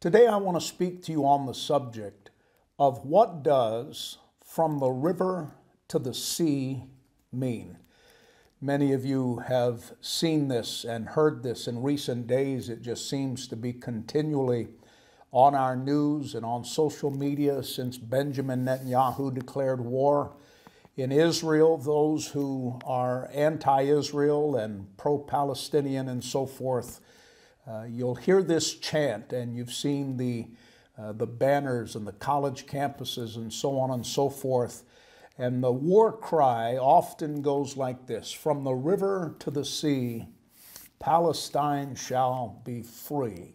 Today I want to speak to you on the subject of what does from the river to the sea mean. Many of you have seen this and heard this in recent days. It just seems to be continually on our news and on social media since Benjamin Netanyahu declared war in Israel, those who are anti Israel and pro Palestinian and so forth, uh, you'll hear this chant, and you've seen the, uh, the banners and the college campuses and so on and so forth. And the war cry often goes like this From the river to the sea, Palestine shall be free.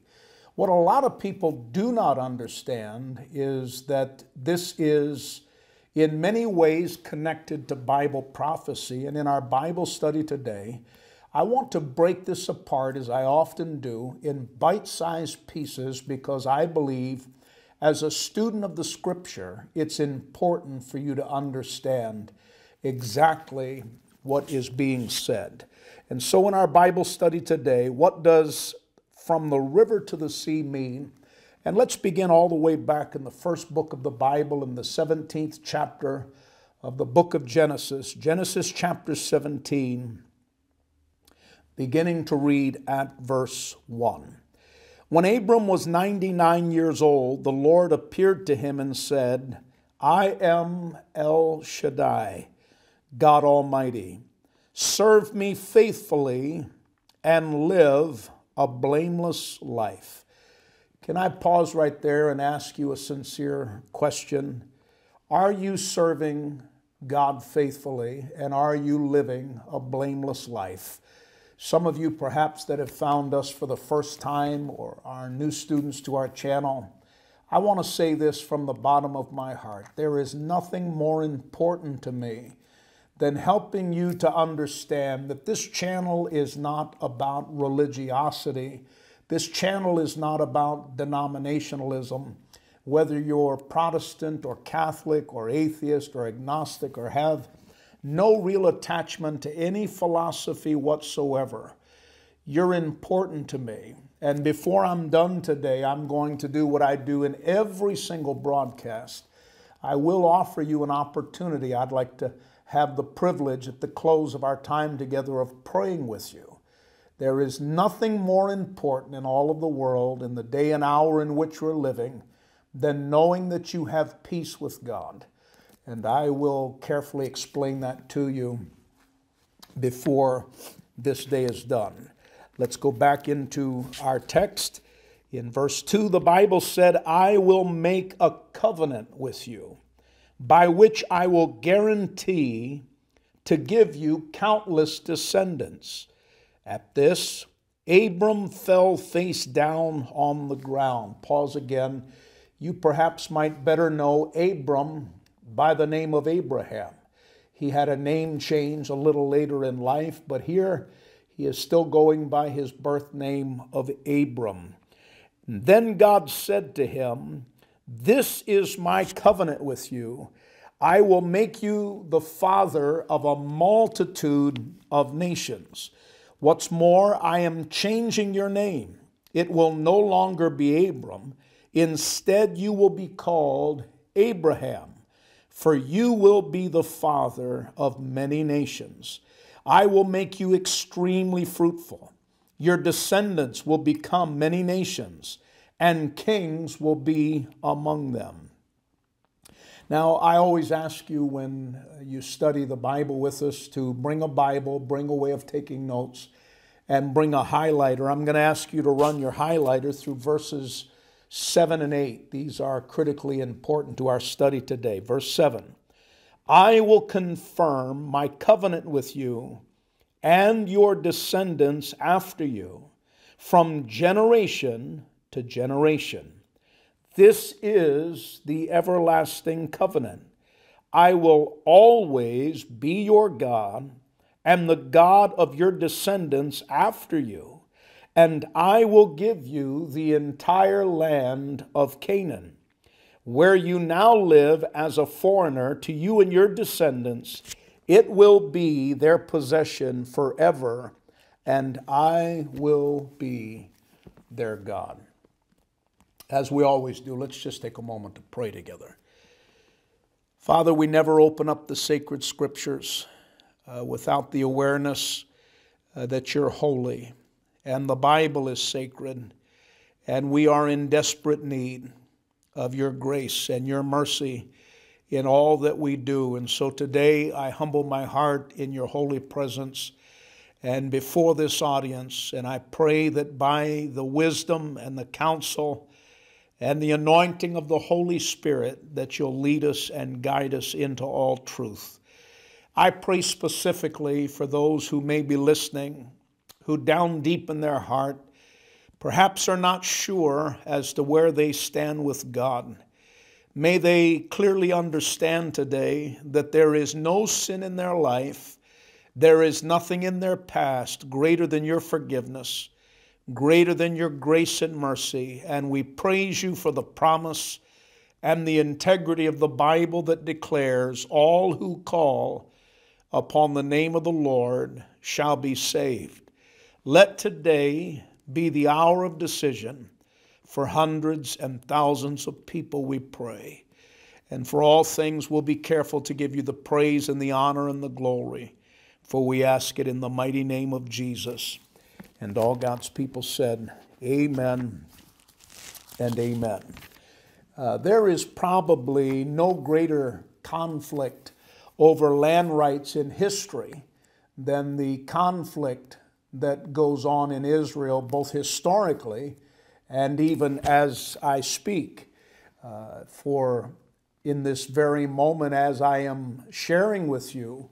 What a lot of people do not understand is that this is in many ways connected to Bible prophecy. And in our Bible study today, I want to break this apart, as I often do, in bite sized pieces because I believe, as a student of the Scripture, it's important for you to understand exactly what is being said. And so, in our Bible study today, what does from the river to the sea mean? And let's begin all the way back in the first book of the Bible, in the 17th chapter of the book of Genesis, Genesis chapter 17, beginning to read at verse 1. When Abram was 99 years old, the Lord appeared to him and said, I am El Shaddai, God Almighty. Serve me faithfully and live a blameless life. Can I pause right there and ask you a sincere question? Are you serving God faithfully and are you living a blameless life? Some of you, perhaps, that have found us for the first time or are new students to our channel, I want to say this from the bottom of my heart. There is nothing more important to me than helping you to understand that this channel is not about religiosity this channel is not about denominationalism. Whether you're Protestant or Catholic or atheist or agnostic or have no real attachment to any philosophy whatsoever, you're important to me. And before I'm done today, I'm going to do what I do in every single broadcast. I will offer you an opportunity. I'd like to have the privilege at the close of our time together of praying with you. There is nothing more important in all of the world in the day and hour in which we're living than knowing that you have peace with God. And I will carefully explain that to you before this day is done. Let's go back into our text. In verse 2, the Bible said, I will make a covenant with you, by which I will guarantee to give you countless descendants at this, Abram fell face down on the ground. Pause again. You perhaps might better know Abram by the name of Abraham. He had a name change a little later in life, but here he is still going by his birth name of Abram. And then God said to him, This is my covenant with you. I will make you the father of a multitude of nations. What's more, I am changing your name. It will no longer be Abram. Instead, you will be called Abraham, for you will be the father of many nations. I will make you extremely fruitful. Your descendants will become many nations, and kings will be among them. Now, I always ask you when you study the Bible with us to bring a Bible, bring a way of taking notes, and bring a highlighter. I'm going to ask you to run your highlighter through verses 7 and 8. These are critically important to our study today. Verse 7 I will confirm my covenant with you and your descendants after you from generation to generation. This is the everlasting covenant. I will always be your God and the God of your descendants after you, and I will give you the entire land of Canaan, where you now live as a foreigner to you and your descendants. It will be their possession forever, and I will be their God. As we always do, let's just take a moment to pray together. Father, we never open up the sacred scriptures uh, without the awareness uh, that you're holy and the Bible is sacred, and we are in desperate need of your grace and your mercy in all that we do. And so today I humble my heart in your holy presence and before this audience, and I pray that by the wisdom and the counsel and the anointing of the Holy Spirit that you'll lead us and guide us into all truth. I pray specifically for those who may be listening, who down deep in their heart perhaps are not sure as to where they stand with God. May they clearly understand today that there is no sin in their life, there is nothing in their past greater than your forgiveness, greater than your grace and mercy, and we praise you for the promise and the integrity of the Bible that declares all who call upon the name of the Lord shall be saved. Let today be the hour of decision for hundreds and thousands of people, we pray. And for all things, we'll be careful to give you the praise and the honor and the glory, for we ask it in the mighty name of Jesus. And all God's people said, Amen and Amen. Uh, there is probably no greater conflict over land rights in history than the conflict that goes on in Israel, both historically and even as I speak. Uh, for in this very moment, as I am sharing with you,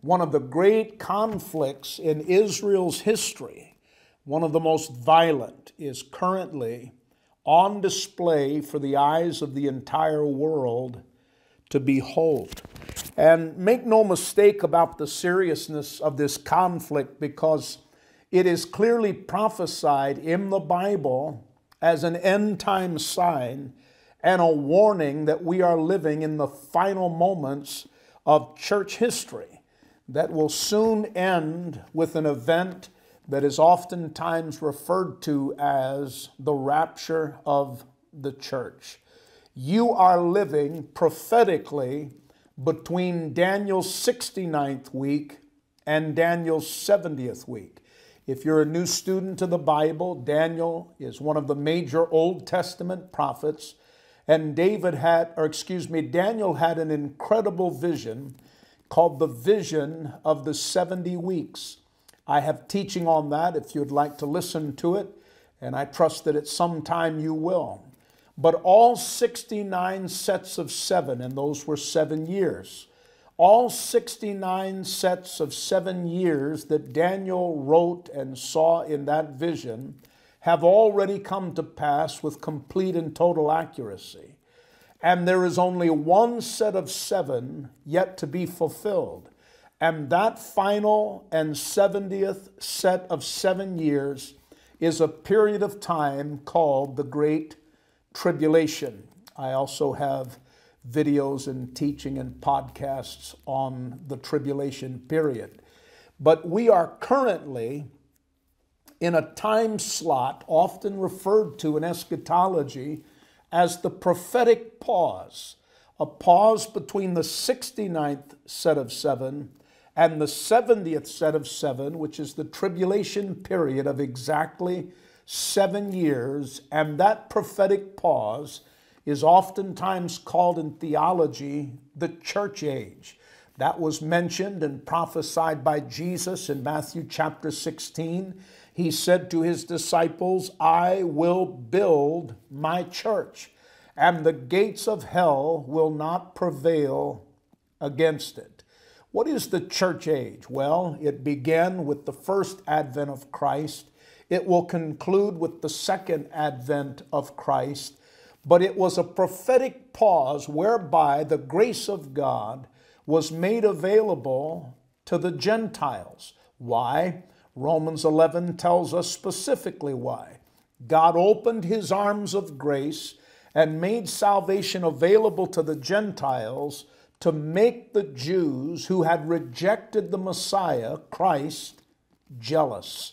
one of the great conflicts in Israel's history, one of the most violent, is currently on display for the eyes of the entire world to behold. And make no mistake about the seriousness of this conflict because it is clearly prophesied in the Bible as an end time sign and a warning that we are living in the final moments of church history that will soon end with an event that is oftentimes referred to as the rapture of the church. You are living prophetically between Daniel's 69th week and Daniel's 70th week. If you're a new student to the Bible, Daniel is one of the major Old Testament prophets. And David had, or excuse me, Daniel had an incredible vision called the vision of the 70 weeks. I have teaching on that if you'd like to listen to it, and I trust that at some time you will. But all 69 sets of seven, and those were seven years, all 69 sets of seven years that Daniel wrote and saw in that vision have already come to pass with complete and total accuracy. And there is only one set of seven yet to be fulfilled. And that final and 70th set of seven years is a period of time called the Great Tribulation. I also have videos and teaching and podcasts on the tribulation period. But we are currently in a time slot often referred to in eschatology as the prophetic pause, a pause between the 69th set of seven and the 70th set of seven, which is the tribulation period of exactly seven years. And that prophetic pause is oftentimes called in theology the church age. That was mentioned and prophesied by Jesus in Matthew chapter 16. He said to his disciples, I will build my church, and the gates of hell will not prevail against it. What is the church age? Well, it began with the first advent of Christ. It will conclude with the second advent of Christ but it was a prophetic pause whereby the grace of God was made available to the Gentiles. Why? Romans 11 tells us specifically why. God opened his arms of grace and made salvation available to the Gentiles to make the Jews who had rejected the Messiah, Christ, jealous.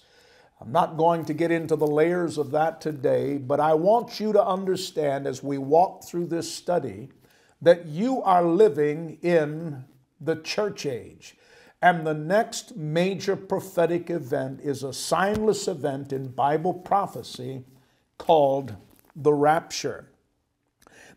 I'm not going to get into the layers of that today, but I want you to understand as we walk through this study that you are living in the church age. And the next major prophetic event is a signless event in Bible prophecy called the rapture.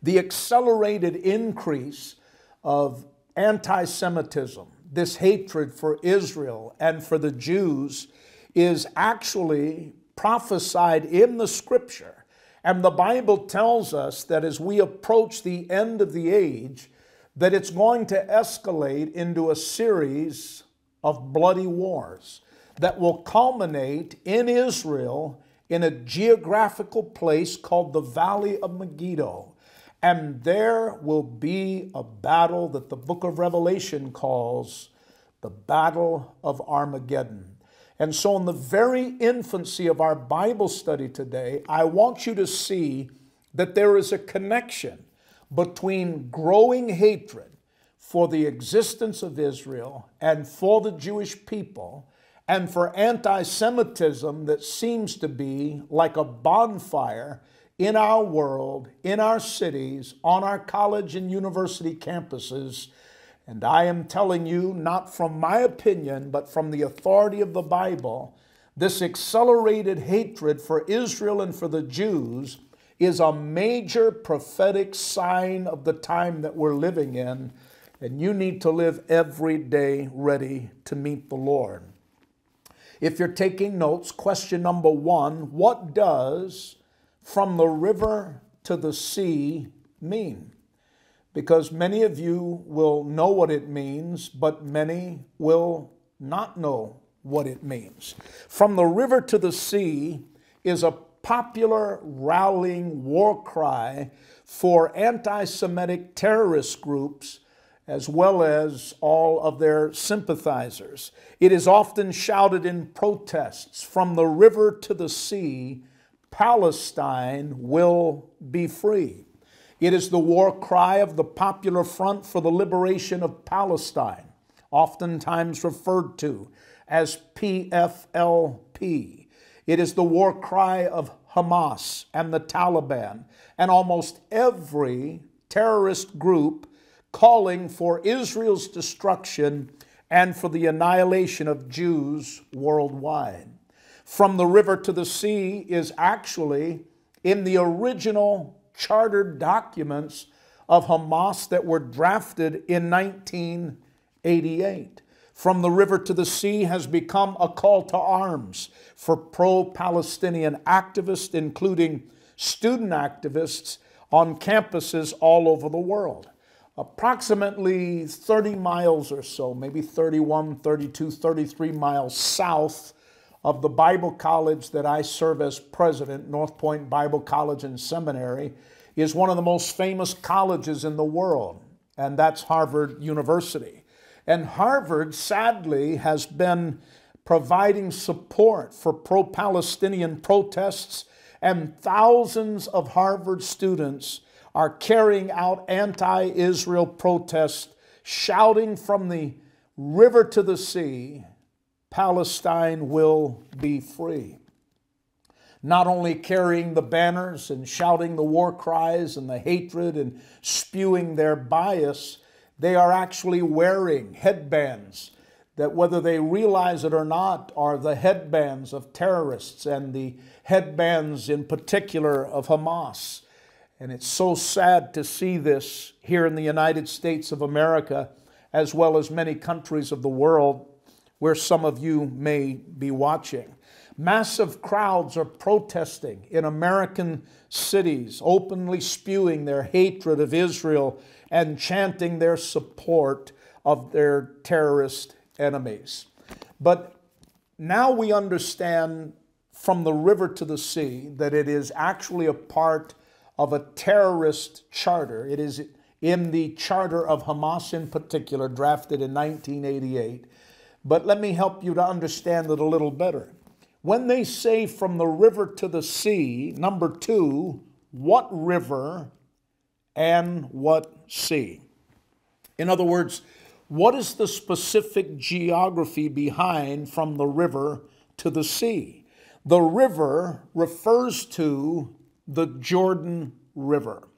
The accelerated increase of anti Semitism, this hatred for Israel and for the Jews, is actually prophesied in the scripture. And the Bible tells us that as we approach the end of the age, that it's going to escalate into a series of bloody wars that will culminate in Israel in a geographical place called the Valley of Megiddo. And there will be a battle that the book of Revelation calls the Battle of Armageddon. And so, in the very infancy of our Bible study today, I want you to see that there is a connection between growing hatred for the existence of Israel and for the Jewish people and for anti Semitism that seems to be like a bonfire in our world, in our cities, on our college and university campuses. And I am telling you, not from my opinion, but from the authority of the Bible, this accelerated hatred for Israel and for the Jews is a major prophetic sign of the time that we're living in. And you need to live every day ready to meet the Lord. If you're taking notes, question number one what does from the river to the sea mean? Because many of you will know what it means, but many will not know what it means. From the river to the sea is a popular rallying war cry for anti Semitic terrorist groups as well as all of their sympathizers. It is often shouted in protests from the river to the sea, Palestine will be free. It is the war cry of the Popular Front for the Liberation of Palestine, oftentimes referred to as PFLP. It is the war cry of Hamas and the Taliban and almost every terrorist group calling for Israel's destruction and for the annihilation of Jews worldwide. From the river to the sea is actually in the original chartered documents of Hamas that were drafted in 1988. From the river to the sea has become a call to arms for pro Palestinian activists, including student activists on campuses all over the world approximately 30 miles or so, maybe 31, 32, 33 miles south of the Bible college that I serve as president, North Point Bible College and Seminary, is one of the most famous colleges in the world, and that's Harvard University. And Harvard, sadly, has been providing support for pro Palestinian protests, and thousands of Harvard students are carrying out anti Israel protests, shouting from the river to the sea, Palestine will be free. Not only carrying the banners and shouting the war cries and the hatred and spewing their bias, they are actually wearing headbands that, whether they realize it or not, are the headbands of terrorists and the headbands in particular of Hamas. And it's so sad to see this here in the United States of America, as well as many countries of the world where some of you may be watching. Massive crowds are protesting in American cities, openly spewing their hatred of Israel and chanting their support of their terrorist enemies. But now we understand from the river to the sea that it is actually a part of a terrorist charter. It is in the charter of Hamas in particular, drafted in 1988. But let me help you to understand it a little better. When they say from the river to the sea, number two, what river and what sea? In other words, what is the specific geography behind from the river to the sea? The river refers to the Jordan River.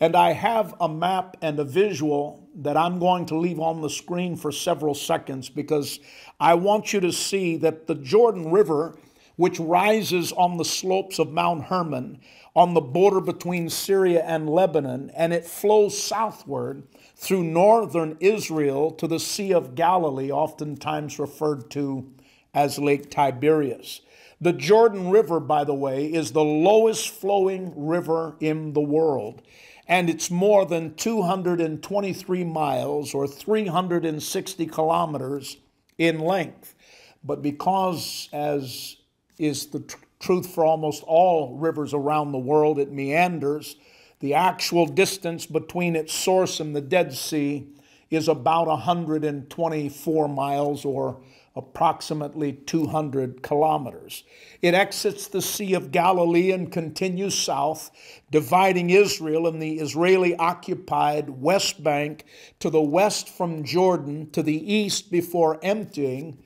And I have a map and a visual that I'm going to leave on the screen for several seconds because I want you to see that the Jordan River, which rises on the slopes of Mount Hermon, on the border between Syria and Lebanon, and it flows southward through northern Israel to the Sea of Galilee, oftentimes referred to as Lake Tiberias. The Jordan River, by the way, is the lowest flowing river in the world, and it's more than 223 miles or 360 kilometers in length. But because, as is the tr- truth for almost all rivers around the world, it meanders, the actual distance between its source and the Dead Sea is about 124 miles or approximately 200 kilometers. It exits the Sea of Galilee and continues south, dividing Israel and the Israeli occupied West Bank to the west from Jordan to the east before emptying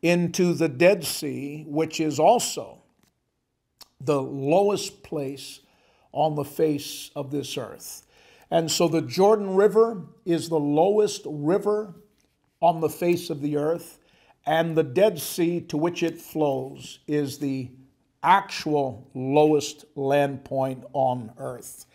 into the Dead Sea, which is also the lowest place on the face of this earth. And so the Jordan River is the lowest river on the face of the earth, and the Dead Sea to which it flows is the actual lowest land point on earth.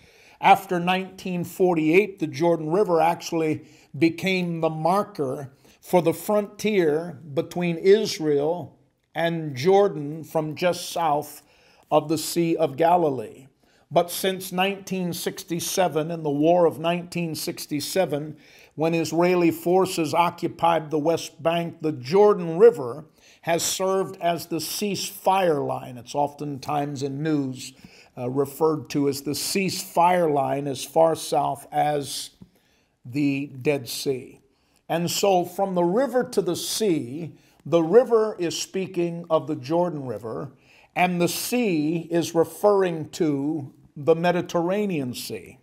After 1948, the Jordan River actually became the marker for the frontier between Israel and Jordan from just south of the Sea of Galilee. But since 1967, in the War of 1967, when Israeli forces occupied the West Bank, the Jordan River has served as the ceasefire line. It's oftentimes in news uh, referred to as the ceasefire line as far south as the Dead Sea. And so, from the river to the sea, the river is speaking of the Jordan River, and the sea is referring to the Mediterranean Sea.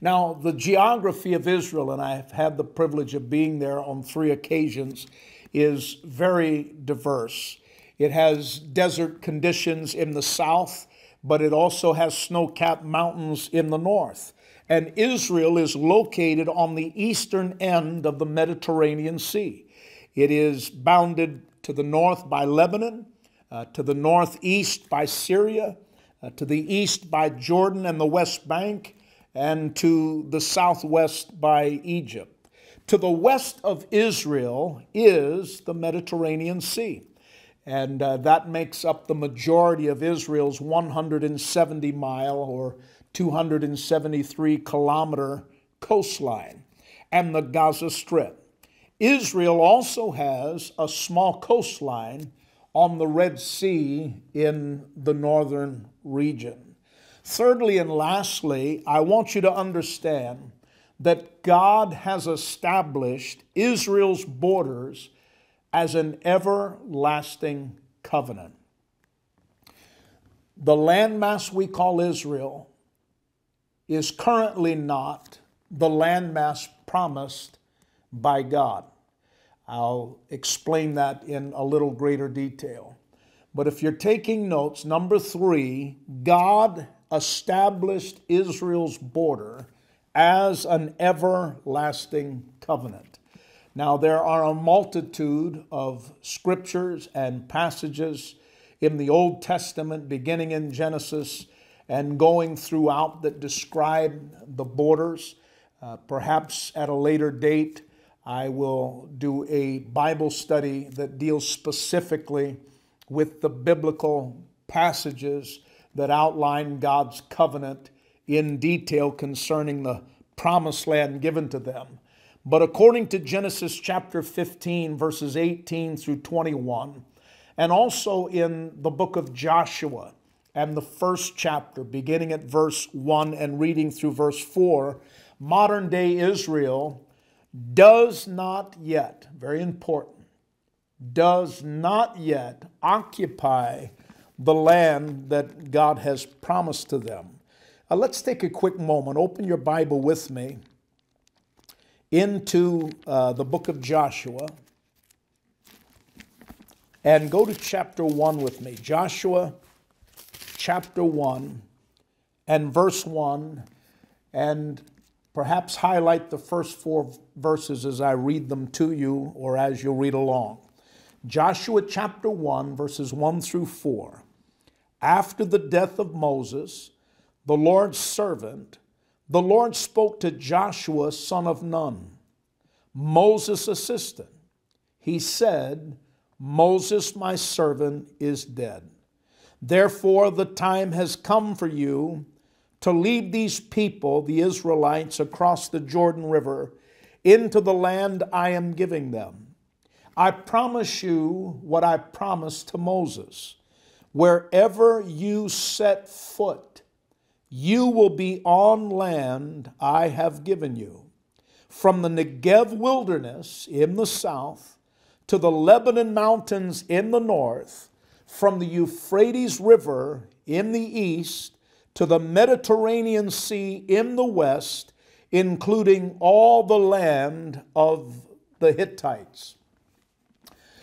Now, the geography of Israel, and I've had the privilege of being there on three occasions, is very diverse. It has desert conditions in the south, but it also has snow capped mountains in the north. And Israel is located on the eastern end of the Mediterranean Sea. It is bounded to the north by Lebanon, uh, to the northeast by Syria, uh, to the east by Jordan and the West Bank, and to the southwest by Egypt. To the west of Israel is the Mediterranean Sea, and uh, that makes up the majority of Israel's 170 mile or 273 kilometer coastline and the Gaza Strip. Israel also has a small coastline on the Red Sea in the northern region. Thirdly and lastly, I want you to understand that God has established Israel's borders as an everlasting covenant. The landmass we call Israel is currently not the landmass promised by God. I'll explain that in a little greater detail. But if you're taking notes, number three, God established Israel's border as an everlasting covenant. Now, there are a multitude of scriptures and passages in the Old Testament, beginning in Genesis and going throughout, that describe the borders. Uh, perhaps at a later date, I will do a Bible study that deals specifically with the biblical passages that outline God's covenant in detail concerning the promised land given to them. But according to Genesis chapter 15, verses 18 through 21, and also in the book of Joshua and the first chapter, beginning at verse 1 and reading through verse 4, modern day Israel does not yet, very important, does not yet occupy the land that God has promised to them. Uh, let's take a quick moment. Open your Bible with me into uh, the book of Joshua. and go to chapter 1 with me. Joshua chapter 1 and verse 1, and perhaps highlight the first four verses as I read them to you or as you read along. Joshua chapter 1, verses 1 through 4. After the death of Moses, the Lord's servant, the Lord spoke to Joshua, son of Nun, Moses' assistant. He said, Moses, my servant, is dead. Therefore, the time has come for you to lead these people, the Israelites, across the Jordan River into the land I am giving them. I promise you what I promised to Moses. Wherever you set foot, you will be on land I have given you. From the Negev wilderness in the south to the Lebanon mountains in the north, from the Euphrates River in the east to the Mediterranean Sea in the west, including all the land of the Hittites.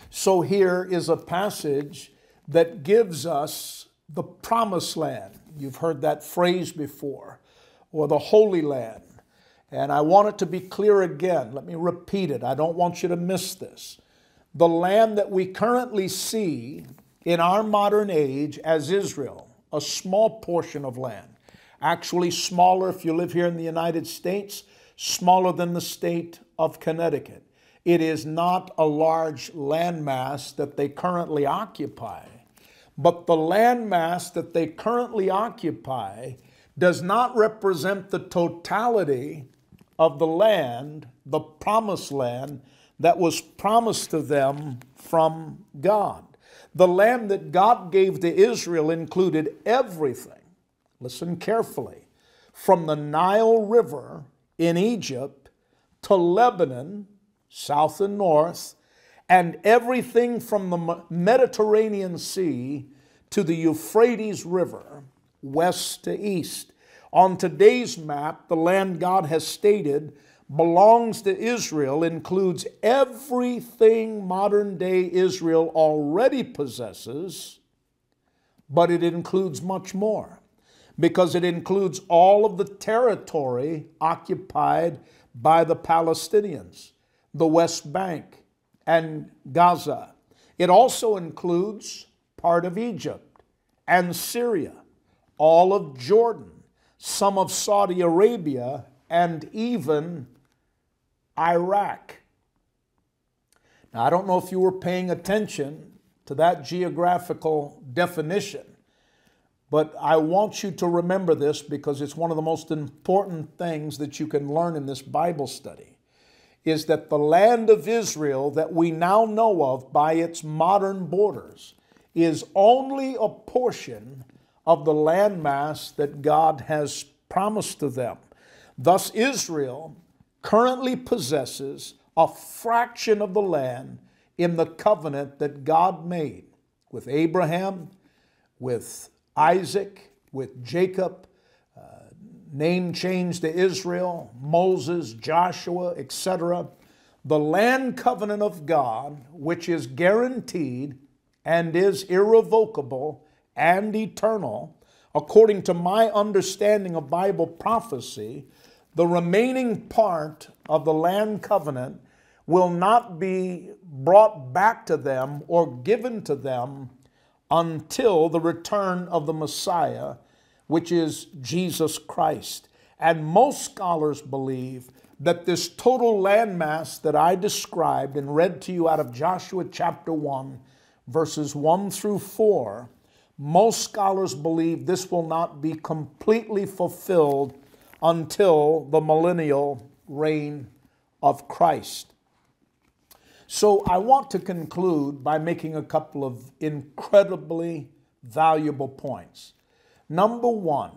So here is a passage that gives us the promised land. You've heard that phrase before, or the Holy Land. And I want it to be clear again. Let me repeat it. I don't want you to miss this the land that we currently see in our modern age as Israel, a small portion of land, actually smaller if you live here in the United States, smaller than the state of Connecticut. It is not a large landmass that they currently occupy, but the landmass that they currently occupy does not represent the totality of the land, the promised land that was promised to them from God. The land that God gave to Israel included everything. Listen carefully. From the Nile River in Egypt to Lebanon, south and north, and everything from the Mediterranean Sea to the Euphrates River, west to east. On today's map, the land God has stated belongs to Israel includes everything modern day Israel already possesses, but it includes much more because it includes all of the territory occupied by the Palestinians, the West Bank, and Gaza. It also includes part of Egypt and Syria, all of Jordan, some of Saudi Arabia, and even Iraq. Now, I don't know if you were paying attention to that geographical definition, but I want you to remember this because it's one of the most important things that you can learn in this Bible study. Is that the land of Israel that we now know of by its modern borders is only a portion of the landmass that God has promised to them. Thus, Israel currently possesses a fraction of the land in the covenant that God made with Abraham, with Isaac, with Jacob, name change to Israel, Moses, Joshua, etc. The land covenant of God, which is guaranteed and is irrevocable and eternal, according to my understanding of Bible prophecy, the remaining part of the land covenant will not be brought back to them or given to them until the return of the Messiah, which is Jesus Christ. And most scholars believe that this total landmass that I described and read to you out of Joshua chapter 1, verses 1 through 4, most scholars believe this will not be completely fulfilled until the millennial reign of Christ. So I want to conclude by making a couple of incredibly valuable points. Number one,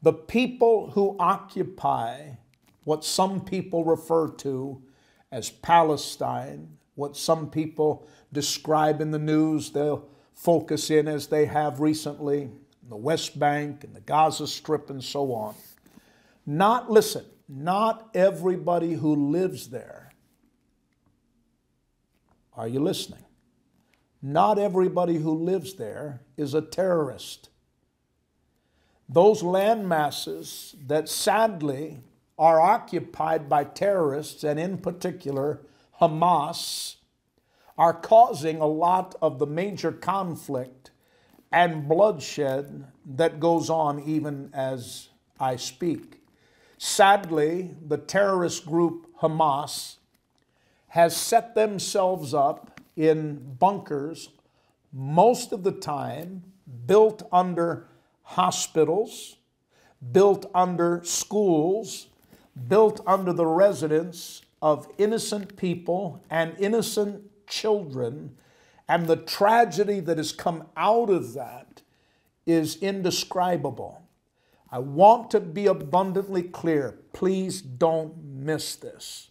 the people who occupy what some people refer to as Palestine, what some people describe in the news, they'll focus in as they have recently the West Bank and the Gaza Strip and so on. Not, listen, not everybody who lives there. Are you listening? not everybody who lives there is a terrorist. Those land masses that sadly are occupied by terrorists, and in particular Hamas, are causing a lot of the major conflict and bloodshed that goes on even as I speak. Sadly, the terrorist group Hamas has set themselves up in bunkers most of the time built under hospitals, built under schools, built under the residence of innocent people and innocent children. And the tragedy that has come out of that is indescribable. I want to be abundantly clear. Please don't miss this.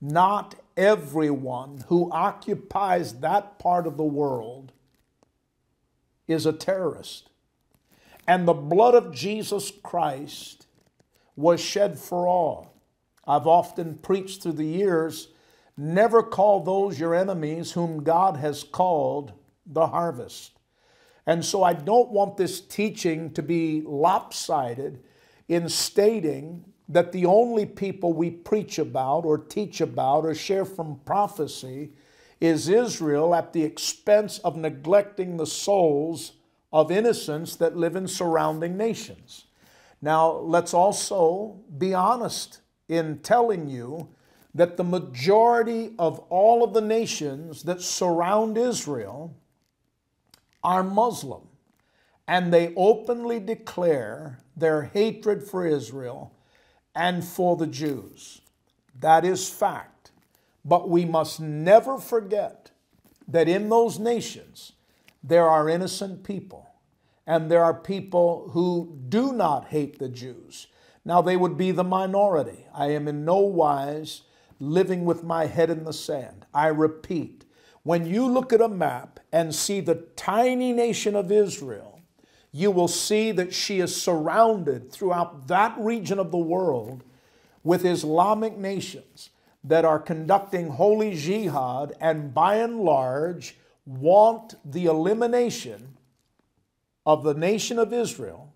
Not everyone who occupies that part of the world is a terrorist. And the blood of Jesus Christ was shed for all. I've often preached through the years never call those your enemies whom God has called the harvest. And so I don't want this teaching to be lopsided in stating that the only people we preach about or teach about or share from prophecy is Israel at the expense of neglecting the souls of innocents that live in surrounding nations. Now, let's also be honest in telling you that the majority of all of the nations that surround Israel are Muslim, and they openly declare their hatred for Israel and for the Jews. That is fact. But we must never forget that in those nations, there are innocent people, and there are people who do not hate the Jews. Now, they would be the minority. I am in no wise living with my head in the sand. I repeat, when you look at a map and see the tiny nation of Israel, you will see that she is surrounded throughout that region of the world with Islamic nations that are conducting holy jihad and by and large want the elimination of the nation of Israel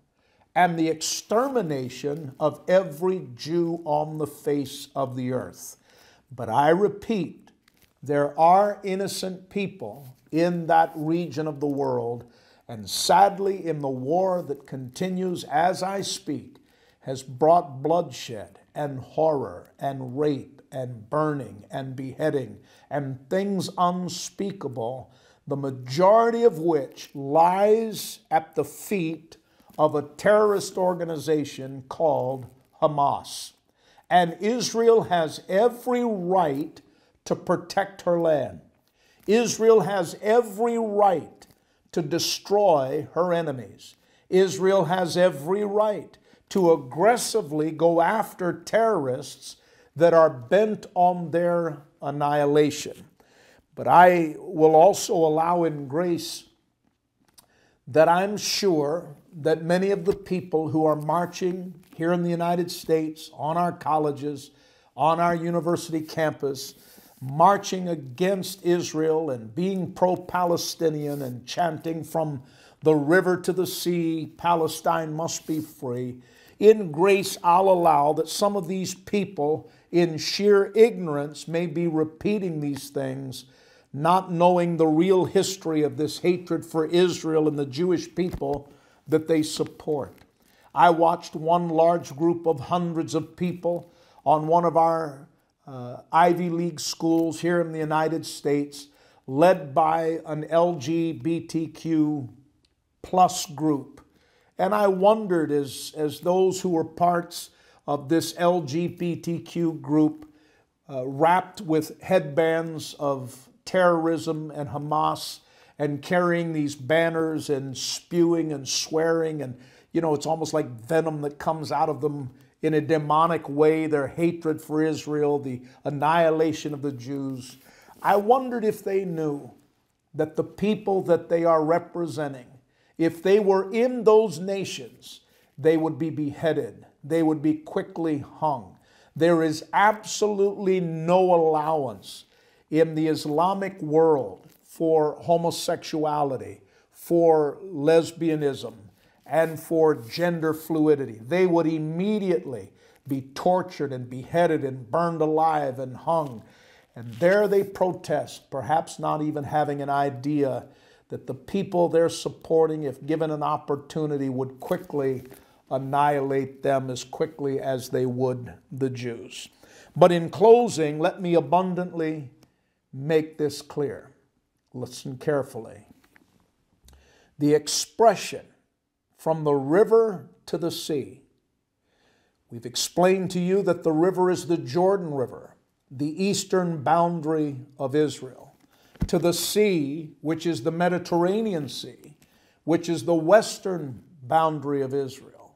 and the extermination of every Jew on the face of the earth. But I repeat, there are innocent people in that region of the world, and sadly, in the war that continues as I speak, has brought bloodshed and horror and rape and burning and beheading and things unspeakable, the majority of which lies at the feet of a terrorist organization called Hamas. And Israel has every right to protect her land. Israel has every right to destroy her enemies. Israel has every right to aggressively go after terrorists that are bent on their annihilation. But I will also allow in grace that I'm sure that many of the people who are marching here in the United States, on our colleges, on our university campus, marching against Israel and being pro Palestinian and chanting from the river to the sea, Palestine must be free in grace, I'll allow that some of these people, in sheer ignorance, may be repeating these things, not knowing the real history of this hatred for Israel and the Jewish people that they support. I watched one large group of hundreds of people on one of our uh, Ivy League schools here in the United States, led by an LGBTQ plus group and I wondered as, as those who were parts of this LGBTQ group, uh, wrapped with headbands of terrorism and Hamas and carrying these banners and spewing and swearing. And, you know, it's almost like venom that comes out of them in a demonic way their hatred for Israel, the annihilation of the Jews. I wondered if they knew that the people that they are representing if they were in those nations, they would be beheaded, they would be quickly hung. There is absolutely no allowance in the Islamic world for homosexuality, for lesbianism, and for gender fluidity. They would immediately be tortured and beheaded and burned alive and hung. And there they protest, perhaps not even having an idea that the people they're supporting, if given an opportunity, would quickly annihilate them as quickly as they would the Jews. But in closing, let me abundantly make this clear. Listen carefully. The expression from the river to the sea. We've explained to you that the river is the Jordan River, the eastern boundary of Israel, to the sea, which is the Mediterranean Sea, which is the western boundary of Israel.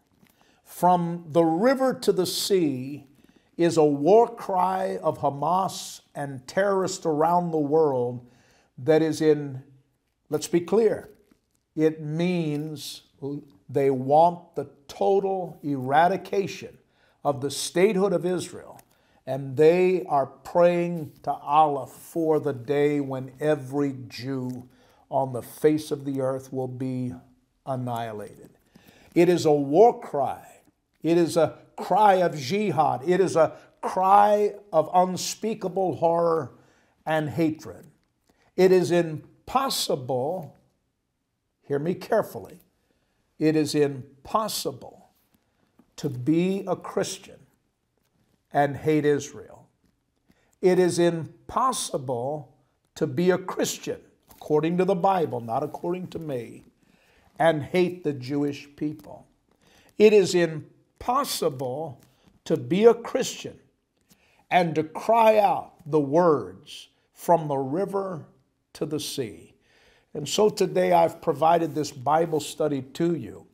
From the river to the sea is a war cry of Hamas and terrorists around the world that is in, let's be clear, it means they want the total eradication of the statehood of Israel. And they are praying to Allah for the day when every Jew on the face of the earth will be annihilated. It is a war cry. It is a cry of jihad. It is a cry of unspeakable horror and hatred. It is impossible, hear me carefully, it is impossible to be a Christian and hate Israel. It is impossible to be a Christian, according to the Bible, not according to me, and hate the Jewish people. It is impossible to be a Christian and to cry out the words from the river to the sea. And so today I've provided this Bible study to you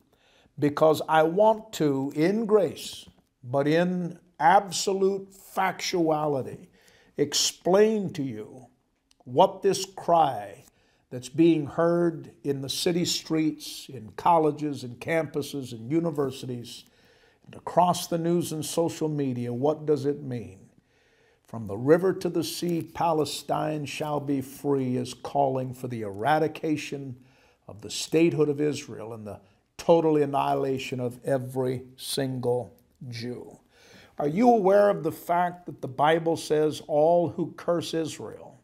because I want to, in grace, but in absolute factuality, explain to you what this cry that's being heard in the city streets, in colleges and campuses and universities, across the news and social media, what does it mean? From the river to the sea, Palestine shall be free, is calling for the eradication of the statehood of Israel and the total annihilation of every single Jew. Are you aware of the fact that the Bible says all who curse Israel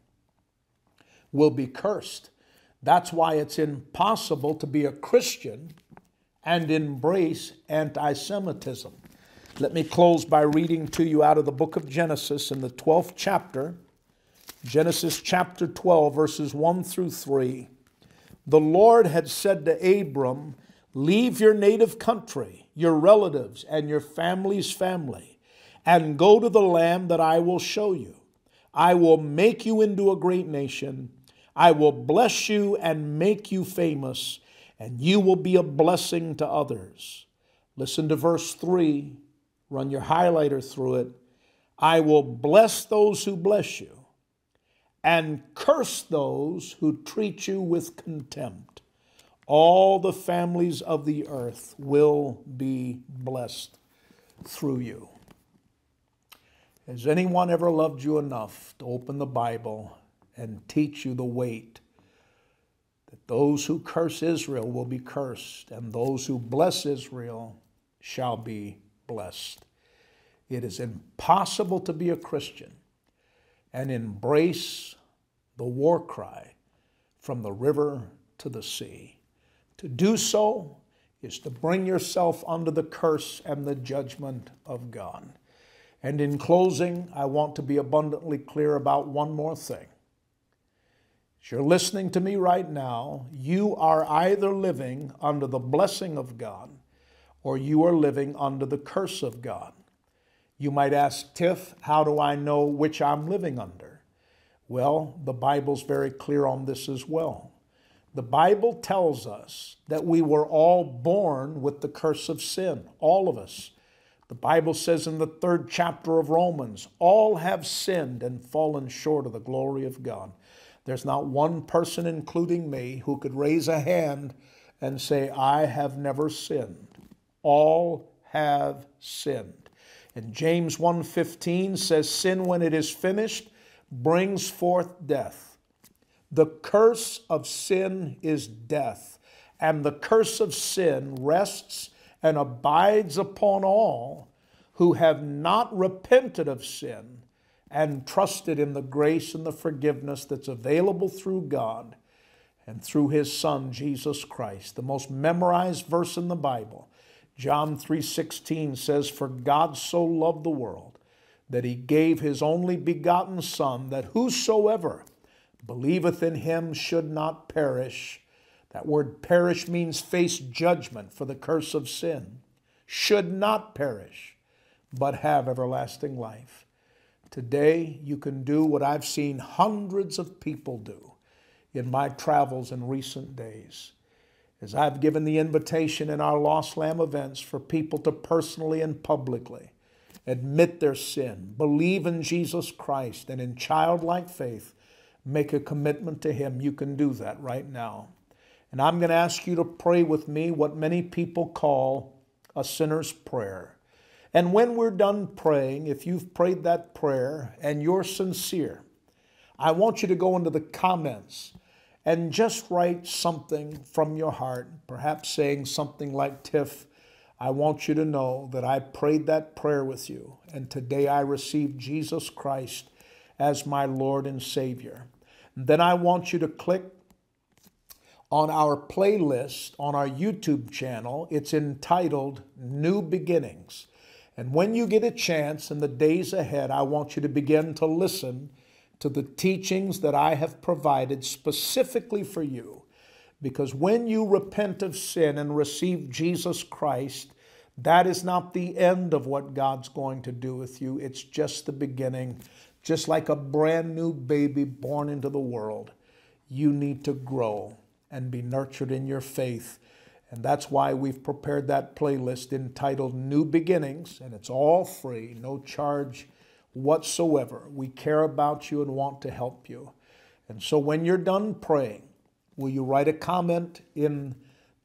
will be cursed? That's why it's impossible to be a Christian and embrace anti Semitism. Let me close by reading to you out of the book of Genesis in the 12th chapter, Genesis chapter 12, verses 1 through 3. The Lord had said to Abram, Leave your native country, your relatives, and your family's family, and go to the land that I will show you. I will make you into a great nation. I will bless you and make you famous, and you will be a blessing to others. Listen to verse 3 run your highlighter through it. I will bless those who bless you and curse those who treat you with contempt. All the families of the earth will be blessed through you. Has anyone ever loved you enough to open the Bible and teach you the weight those who curse Israel will be cursed, and those who bless Israel shall be blessed. It is impossible to be a Christian and embrace the war cry from the river to the sea. To do so is to bring yourself under the curse and the judgment of God. And in closing, I want to be abundantly clear about one more thing. As you're listening to me right now, you are either living under the blessing of God or you are living under the curse of God. You might ask, Tiff, how do I know which I'm living under? Well, the Bible's very clear on this as well. The Bible tells us that we were all born with the curse of sin, all of us. The Bible says in the third chapter of Romans, all have sinned and fallen short of the glory of God. There's not one person, including me, who could raise a hand and say, I have never sinned all have sinned. And James 1:15 says sin when it is finished brings forth death. The curse of sin is death, and the curse of sin rests and abides upon all who have not repented of sin and trusted in the grace and the forgiveness that's available through God and through his son Jesus Christ. The most memorized verse in the Bible, John 3:16 says for God so loved the world that he gave his only begotten son that whosoever believeth in him should not perish. That word perish means face judgment for the curse of sin. Should not perish, but have everlasting life. Today, you can do what I've seen hundreds of people do in my travels in recent days. As I've given the invitation in our Lost Lamb events for people to personally and publicly admit their sin, believe in Jesus Christ, and in childlike faith, make a commitment to Him, you can do that right now. And I'm going to ask you to pray with me what many people call a sinner's prayer. And when we're done praying, if you've prayed that prayer and you're sincere, I want you to go into the comments and just write something from your heart, perhaps saying something like, Tiff, I want you to know that I prayed that prayer with you, and today I received Jesus Christ as my Lord and Savior. And then I want you to click on our playlist on our YouTube channel. It's entitled New Beginnings. And when you get a chance in the days ahead, I want you to begin to listen to the teachings that I have provided specifically for you. Because when you repent of sin and receive Jesus Christ, that is not the end of what God's going to do with you. It's just the beginning. Just like a brand new baby born into the world, you need to grow and be nurtured in your faith. And that's why we've prepared that playlist entitled New Beginnings, and it's all free, no charge whatsoever. We care about you and want to help you. And so when you're done praying, will you write a comment in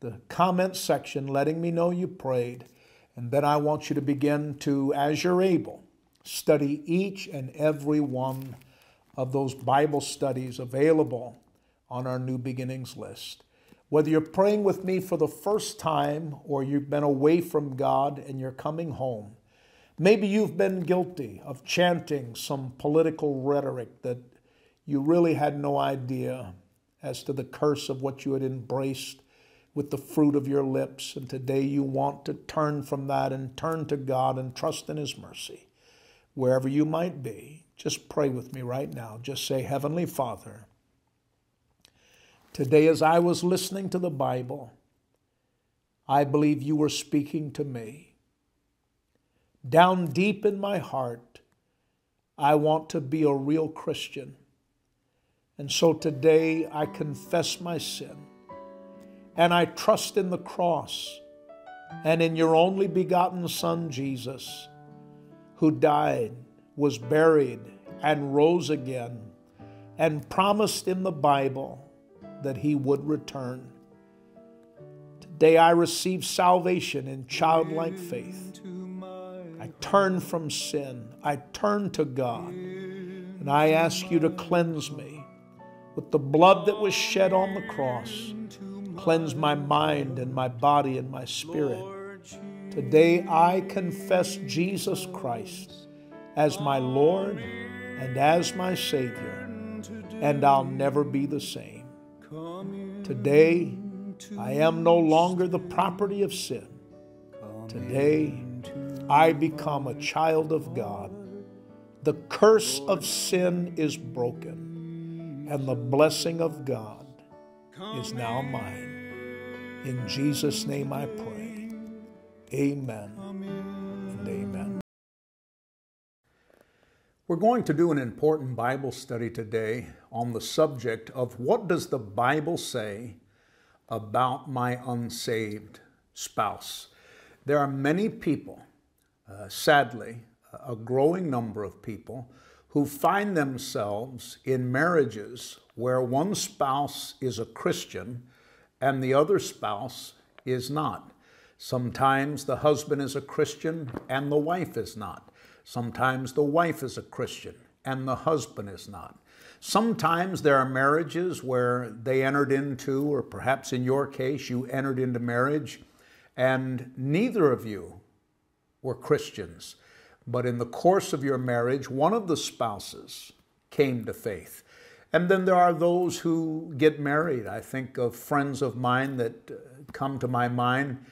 the comment section letting me know you prayed? And then I want you to begin to, as you're able, study each and every one of those Bible studies available on our New Beginnings list. Whether you're praying with me for the first time or you've been away from God and you're coming home, maybe you've been guilty of chanting some political rhetoric that you really had no idea as to the curse of what you had embraced with the fruit of your lips. And today you want to turn from that and turn to God and trust in His mercy. Wherever you might be, just pray with me right now. Just say, Heavenly Father, Today, as I was listening to the Bible, I believe you were speaking to me. Down deep in my heart, I want to be a real Christian. And so today I confess my sin and I trust in the cross and in your only begotten Son, Jesus, who died, was buried, and rose again, and promised in the Bible that he would return. Today I receive salvation in childlike faith. I turn from sin. I turn to God. And I ask you to cleanse me with the blood that was shed on the cross. Cleanse my mind and my body and my spirit. Today I confess Jesus Christ as my Lord and as my Savior, and I'll never be the same. Today, I am no longer the property of sin. Today, I become a child of God. The curse of sin is broken, and the blessing of God is now mine. In Jesus' name I pray. Amen We're going to do an important Bible study today on the subject of what does the Bible say about my unsaved spouse. There are many people, uh, sadly, a growing number of people, who find themselves in marriages where one spouse is a Christian and the other spouse is not. Sometimes the husband is a Christian and the wife is not. Sometimes the wife is a Christian and the husband is not. Sometimes there are marriages where they entered into, or perhaps in your case, you entered into marriage and neither of you were Christians. But in the course of your marriage, one of the spouses came to faith. And then there are those who get married. I think of friends of mine that come to my mind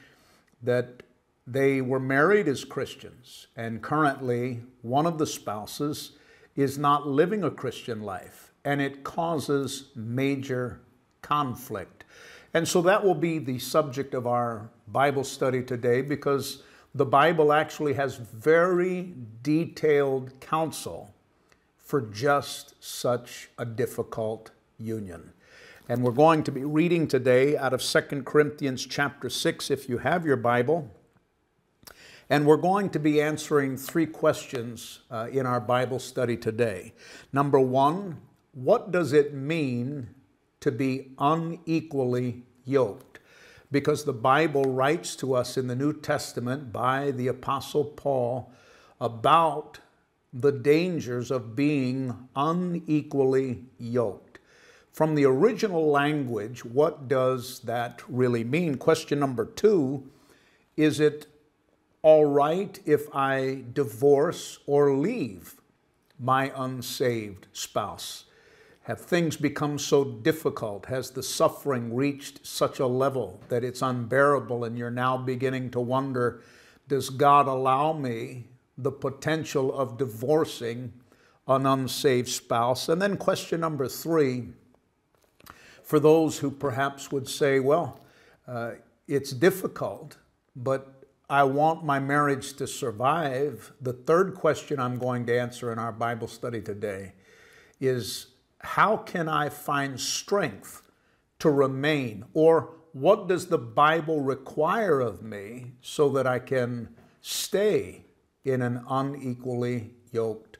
that they were married as Christians, and currently one of the spouses is not living a Christian life, and it causes major conflict. And so that will be the subject of our Bible study today because the Bible actually has very detailed counsel for just such a difficult union. And we're going to be reading today out of 2 Corinthians chapter 6 if you have your Bible. And we're going to be answering three questions uh, in our Bible study today. Number one, what does it mean to be unequally yoked? Because the Bible writes to us in the New Testament by the Apostle Paul about the dangers of being unequally yoked. From the original language, what does that really mean? Question number two is it all right if I divorce or leave my unsaved spouse? Have things become so difficult? Has the suffering reached such a level that it's unbearable and you're now beginning to wonder, does God allow me the potential of divorcing an unsaved spouse? And then question number three, for those who perhaps would say, well, uh, it's difficult, but I want my marriage to survive, the third question I'm going to answer in our Bible study today is how can I find strength to remain? Or what does the Bible require of me so that I can stay in an unequally yoked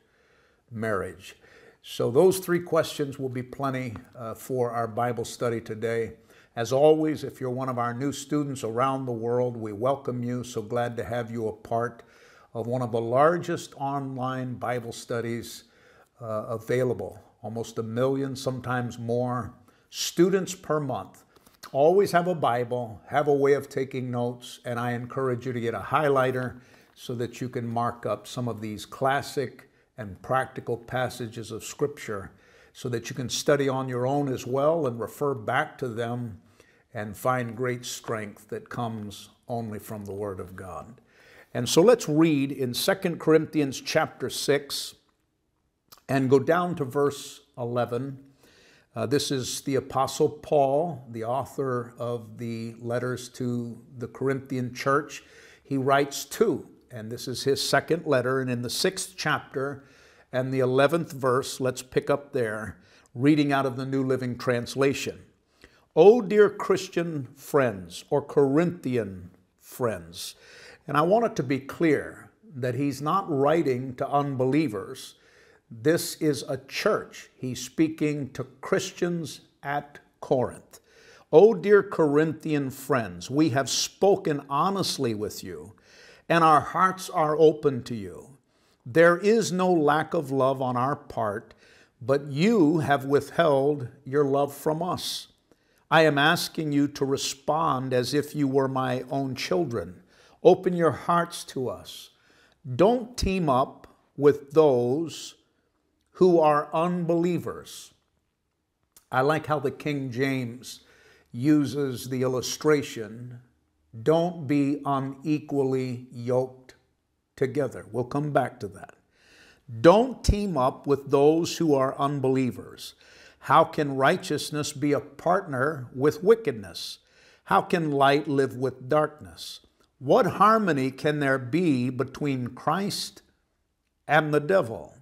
marriage? So, those three questions will be plenty uh, for our Bible study today. As always, if you're one of our new students around the world, we welcome you. So glad to have you a part of one of the largest online Bible studies uh, available. Almost a million, sometimes more, students per month. Always have a Bible, have a way of taking notes, and I encourage you to get a highlighter so that you can mark up some of these classic and practical passages of Scripture so that you can study on your own as well and refer back to them and find great strength that comes only from the Word of God. And so let's read in 2 Corinthians chapter 6 and go down to verse 11. Uh, this is the Apostle Paul, the author of the letters to the Corinthian church. He writes two, and this is his second letter. And in the sixth chapter and the 11th verse, let's pick up there, reading out of the New Living Translation. Oh, dear Christian friends or Corinthian friends, and I want it to be clear that he's not writing to unbelievers. This is a church. He's speaking to Christians at Corinth. Oh, dear Corinthian friends, we have spoken honestly with you, and our hearts are open to you. There is no lack of love on our part, but you have withheld your love from us. I am asking you to respond as if you were my own children. Open your hearts to us. Don't team up with those who are unbelievers. I like how the King James uses the illustration don't be unequally yoked together. We'll come back to that. Don't team up with those who are unbelievers. How can righteousness be a partner with wickedness? How can light live with darkness? What harmony can there be between Christ and the devil?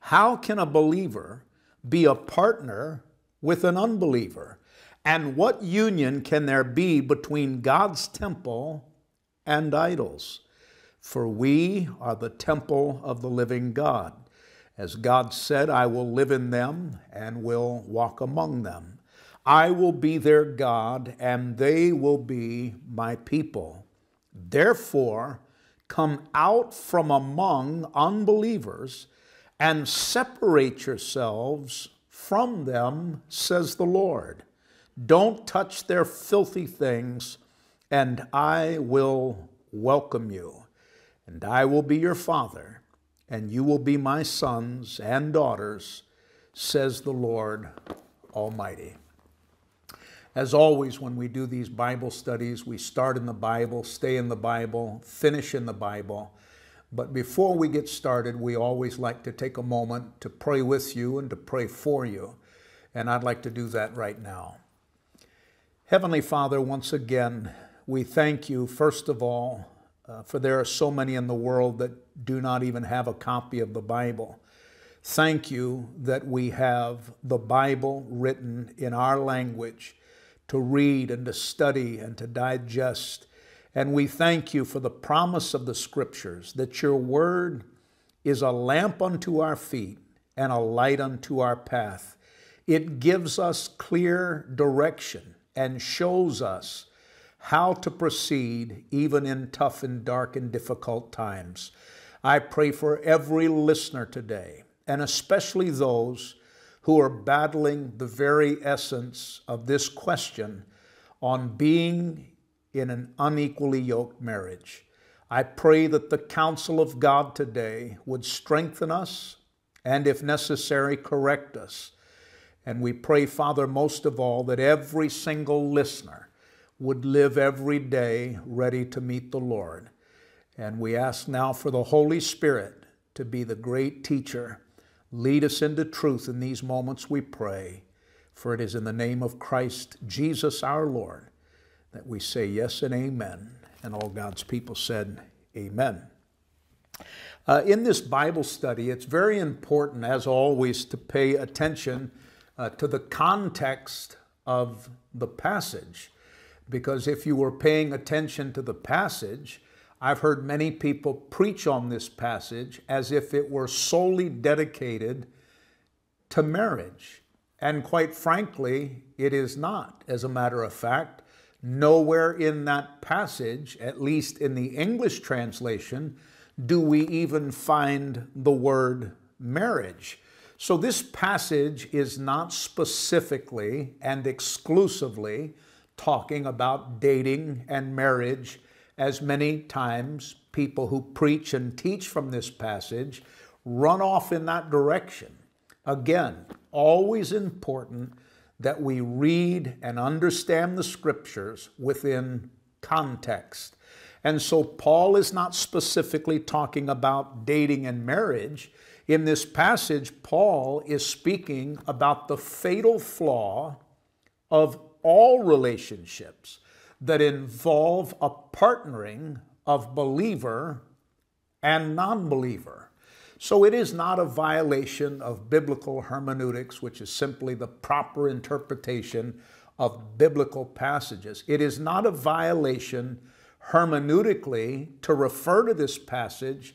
How can a believer be a partner with an unbeliever? And what union can there be between God's temple and idols? For we are the temple of the living God. As God said, I will live in them and will walk among them. I will be their God, and they will be my people. Therefore, come out from among unbelievers and separate yourselves from them, says the Lord. Don't touch their filthy things, and I will welcome you. And I will be your father, and you will be my sons and daughters, says the Lord Almighty. As always, when we do these Bible studies, we start in the Bible, stay in the Bible, finish in the Bible. But before we get started, we always like to take a moment to pray with you and to pray for you. And I'd like to do that right now. Heavenly Father, once again, we thank you, first of all, uh, for there are so many in the world that do not even have a copy of the Bible. Thank you that we have the Bible written in our language to read and to study and to digest and we thank you for the promise of the scriptures that your word is a lamp unto our feet and a light unto our path. It gives us clear direction and shows us how to proceed even in tough and dark and difficult times. I pray for every listener today, and especially those who are battling the very essence of this question on being in an unequally yoked marriage. I pray that the counsel of God today would strengthen us and, if necessary, correct us. And we pray, Father, most of all, that every single listener would live every day ready to meet the Lord. And we ask now for the Holy Spirit to be the great teacher. Lead us into truth in these moments, we pray. For it is in the name of Christ Jesus our Lord that we say yes and amen. And all God's people said, Amen. Uh, in this Bible study, it's very important, as always, to pay attention uh, to the context of the passage. Because if you were paying attention to the passage, I've heard many people preach on this passage as if it were solely dedicated to marriage. And quite frankly, it is not. As a matter of fact, Nowhere in that passage, at least in the English translation, do we even find the word marriage. So this passage is not specifically and exclusively talking about dating and marriage, as many times people who preach and teach from this passage run off in that direction. Again, always important that we read and understand the scriptures within context. And so Paul is not specifically talking about dating and marriage. In this passage, Paul is speaking about the fatal flaw of all relationships that involve a partnering of believer and non believer. So it is not a violation of biblical hermeneutics, which is simply the proper interpretation of biblical passages. It is not a violation hermeneutically to refer to this passage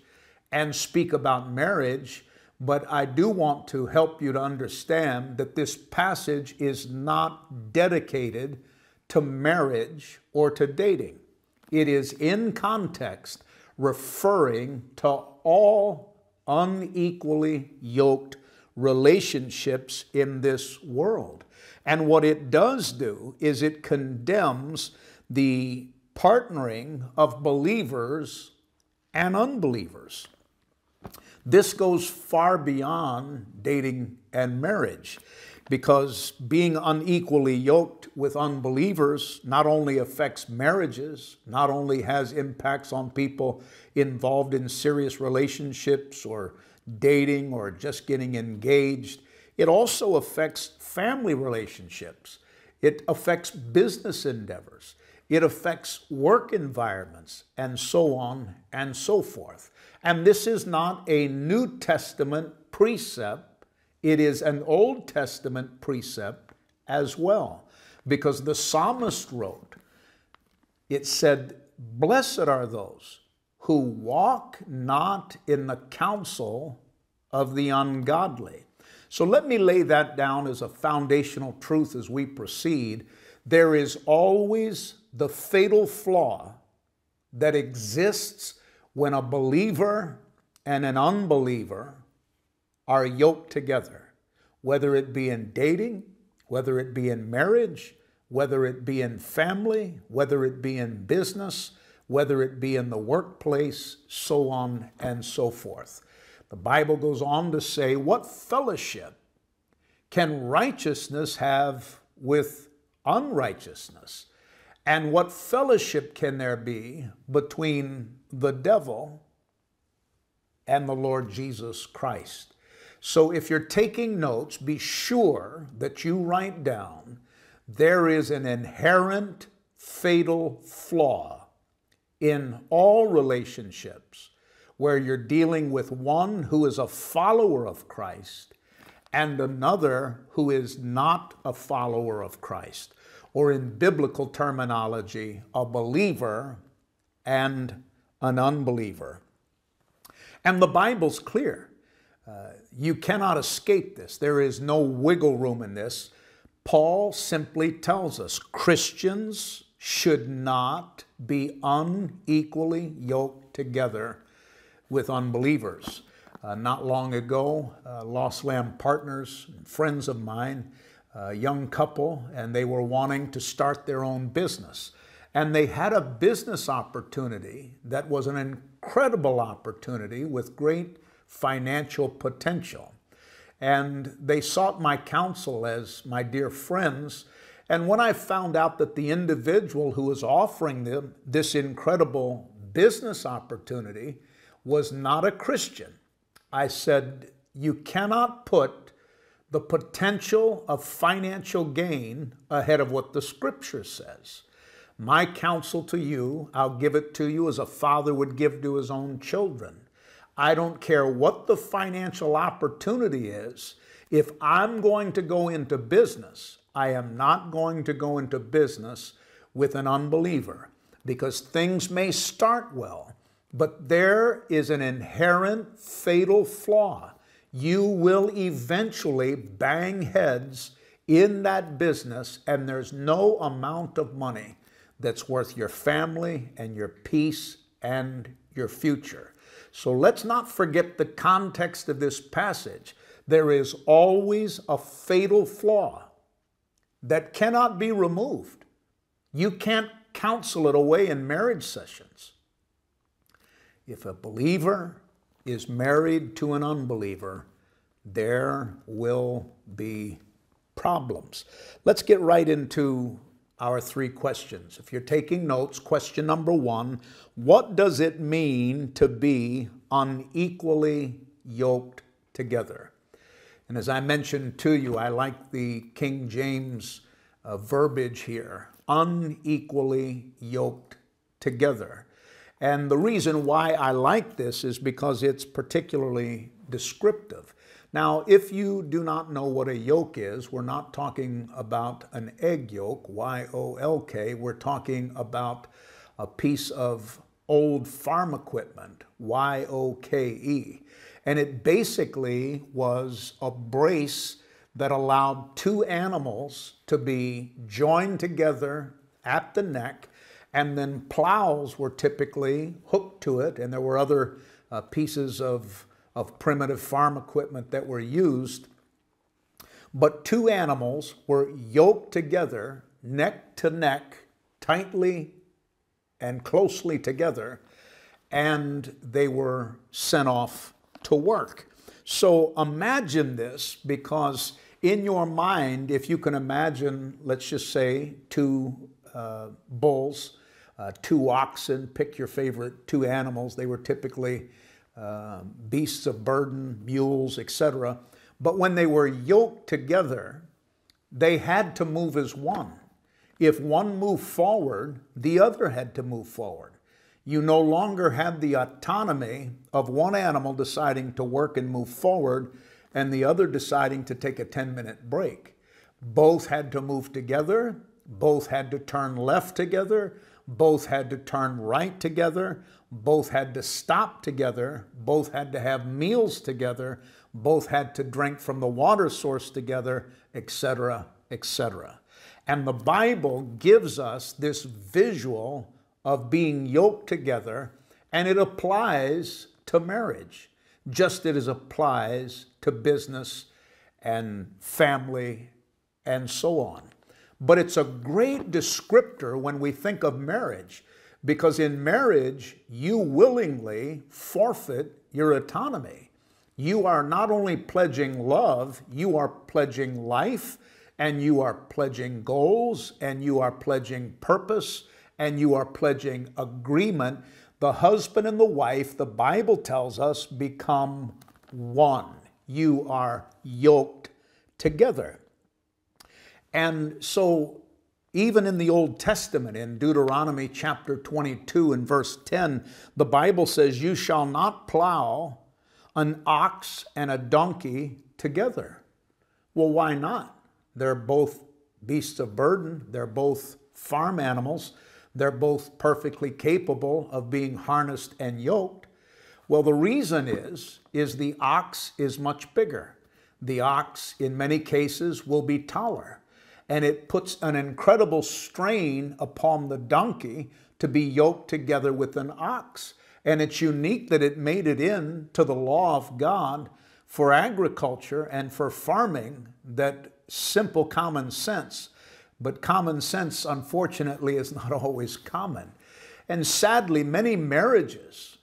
and speak about marriage, but I do want to help you to understand that this passage is not dedicated to marriage or to dating. It is in context referring to all unequally yoked relationships in this world. And what it does do is it condemns the partnering of believers and unbelievers. This goes far beyond dating and marriage because being unequally yoked with unbelievers not only affects marriages, not only has impacts on people involved in serious relationships or dating or just getting engaged, it also affects family relationships. It affects business endeavors. It affects work environments and so on and so forth. And this is not a New Testament precept it is an Old Testament precept as well, because the psalmist wrote, it said, Blessed are those who walk not in the counsel of the ungodly. So let me lay that down as a foundational truth as we proceed. There is always the fatal flaw that exists when a believer and an unbeliever are yoked together. whether it be in dating, whether it be in marriage, whether it be in family, whether it be in business, whether it be in the workplace, so on and so forth. The Bible goes on to say, What fellowship can righteousness have with unrighteousness? And what fellowship can there be between the devil and the Lord Jesus Christ? So if you're taking notes, be sure that you write down there is an inherent fatal flaw in all relationships where you're dealing with one who is a follower of Christ and another who is not a follower of Christ, or in biblical terminology, a believer and an unbeliever. And the Bible's clear. You cannot escape this. There is no wiggle room in this. Paul simply tells us Christians should not be unequally yoked together with unbelievers. Uh, not long ago, uh, Lost Lamb partners, friends of mine, a young couple, and they were wanting to start their own business. And they had a business opportunity that was an incredible opportunity with great financial potential. And they sought my counsel as my dear friends. And when I found out that the individual who was offering them this incredible business opportunity was not a Christian, I said, You cannot put the potential of financial gain ahead of what the scripture says. My counsel to you, I'll give it to you as a father would give to his own children. I don't care what the financial opportunity is. If I'm going to go into business, I am not going to go into business with an unbeliever because things may start well, but there is an inherent fatal flaw. You will eventually bang heads in that business, and there's no amount of money that's worth your family and your peace and your future. So let's not forget the context of this passage. There is always a fatal flaw that cannot be removed. You can't counsel it away in marriage sessions. If a believer is married to an unbeliever, there will be problems. Let's get right into our three questions. If you're taking notes, question number one What does it mean to be unequally yoked together? And as I mentioned to you, I like the King James uh, verbiage here unequally yoked together. And the reason why I like this is because it's particularly descriptive. Now, if you do not know what a yolk is, we're not talking about an egg yolk, Y O L K. We're talking about a piece of old farm equipment, Y O K E. And it basically was a brace that allowed two animals to be joined together at the neck, and then plows were typically hooked to it, and there were other uh, pieces of of primitive farm equipment that were used. But two animals were yoked together, neck to neck, tightly and closely together, and they were sent off to work. So imagine this because in your mind, if you can imagine, let's just say, two uh, bulls, uh, two oxen, pick your favorite two animals. They were typically uh, beasts of burden, mules, etc. But when they were yoked together, they had to move as one. If one moved forward, the other had to move forward. You no longer had the autonomy of one animal deciding to work and move forward and the other deciding to take a 10 minute break. Both had to move together, both had to turn left together, both had to turn right together, both had to stop together, both had to have meals together, both had to drink from the water source together, etc., etc. And the Bible gives us this visual of being yoked together, and it applies to marriage, just as it applies to business and family and so on. But it's a great descriptor when we think of marriage because in marriage, you willingly forfeit your autonomy. You are not only pledging love, you are pledging life, and you are pledging goals, and you are pledging purpose, and you are pledging agreement. The husband and the wife, the Bible tells us, become one. You are yoked together. And so even in the Old Testament, in Deuteronomy chapter 22 and verse 10, the Bible says, You shall not plow an ox and a donkey together. Well, why not? They're both beasts of burden, they're both farm animals, they're both perfectly capable of being harnessed and yoked. Well, the reason is, is the ox is much bigger. The ox, in many cases, will be taller and it puts an incredible strain upon the donkey to be yoked together with an ox. And it's unique that it made it in to the law of God for agriculture and for farming that simple common sense. But common sense, unfortunately, is not always common. And sadly, many marriages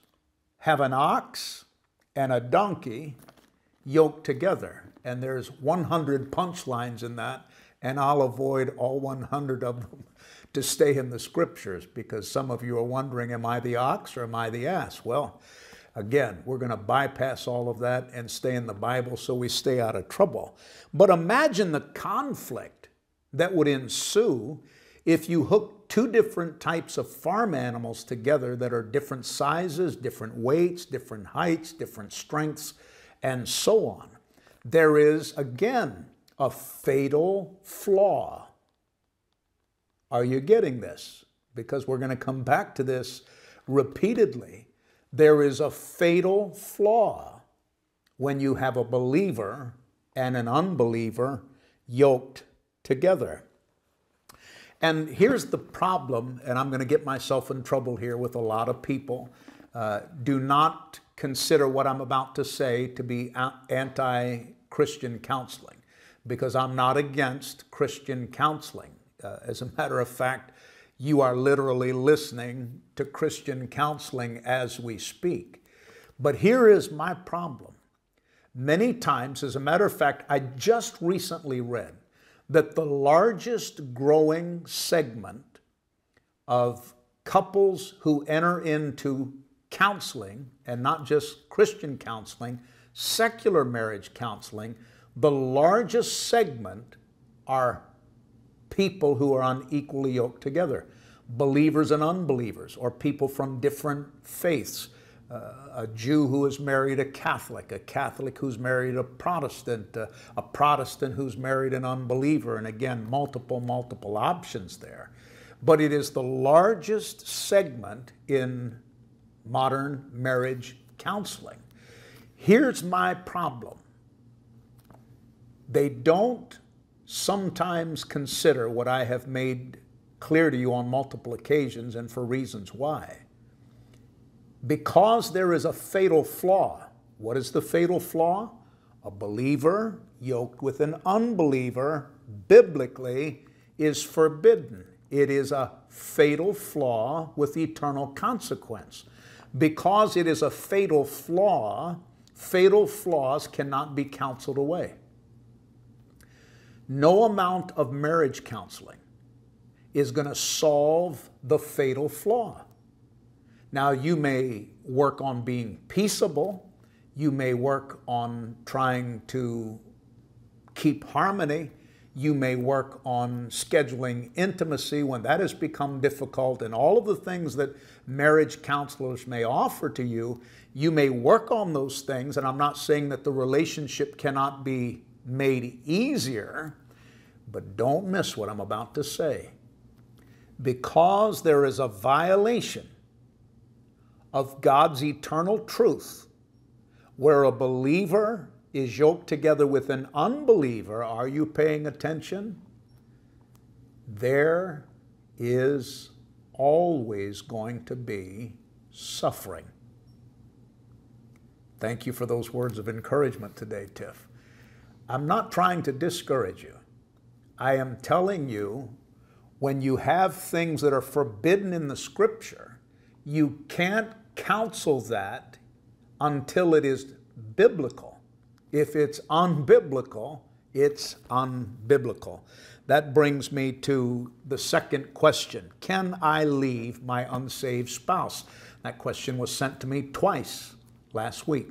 have an ox and a donkey yoked together. And there's 100 punchlines in that and I'll avoid all 100 of them to stay in the scriptures because some of you are wondering, am I the ox or am I the ass? Well, again, we're going to bypass all of that and stay in the Bible so we stay out of trouble. But imagine the conflict that would ensue if you hook two different types of farm animals together that are different sizes, different weights, different heights, different strengths, and so on. There is, again, a fatal flaw. Are you getting this? Because we're going to come back to this repeatedly. There is a fatal flaw when you have a believer and an unbeliever yoked together. And here's the problem, and I'm going to get myself in trouble here with a lot of people. Uh, do not consider what I'm about to say to be anti Christian counseling because I'm not against Christian counseling. Uh, as a matter of fact, you are literally listening to Christian counseling as we speak. But here is my problem. Many times, as a matter of fact, I just recently read that the largest growing segment of couples who enter into counseling, and not just Christian counseling, secular marriage counseling, the largest segment are people who are unequally yoked together believers and unbelievers, or people from different faiths. Uh, a Jew who is married a Catholic, a Catholic who's married a Protestant, uh, a Protestant who's married an unbeliever, and again, multiple, multiple options there. But it is the largest segment in modern marriage counseling. Here's my problem they don't sometimes consider what I have made clear to you on multiple occasions and for reasons why. Because there is a fatal flaw. What is the fatal flaw? A believer yoked with an unbeliever, biblically, is forbidden. It is a fatal flaw with eternal consequence. Because it is a fatal flaw, fatal flaws cannot be counseled away. No amount of marriage counseling is going to solve the fatal flaw. Now, you may work on being peaceable, you may work on trying to keep harmony, you may work on scheduling intimacy when that has become difficult, and all of the things that marriage counselors may offer to you. You may work on those things, and I'm not saying that the relationship cannot be made easier, but don't miss what I'm about to say. Because there is a violation of God's eternal truth, where a believer is yoked together with an unbeliever, are you paying attention? There is always going to be suffering. Thank you for those words of encouragement today, Tiff. I'm not trying to discourage you. I am telling you when you have things that are forbidden in the scripture, you can't counsel that until it is biblical. If it's unbiblical, it's unbiblical. That brings me to the second question Can I leave my unsaved spouse? That question was sent to me twice last week.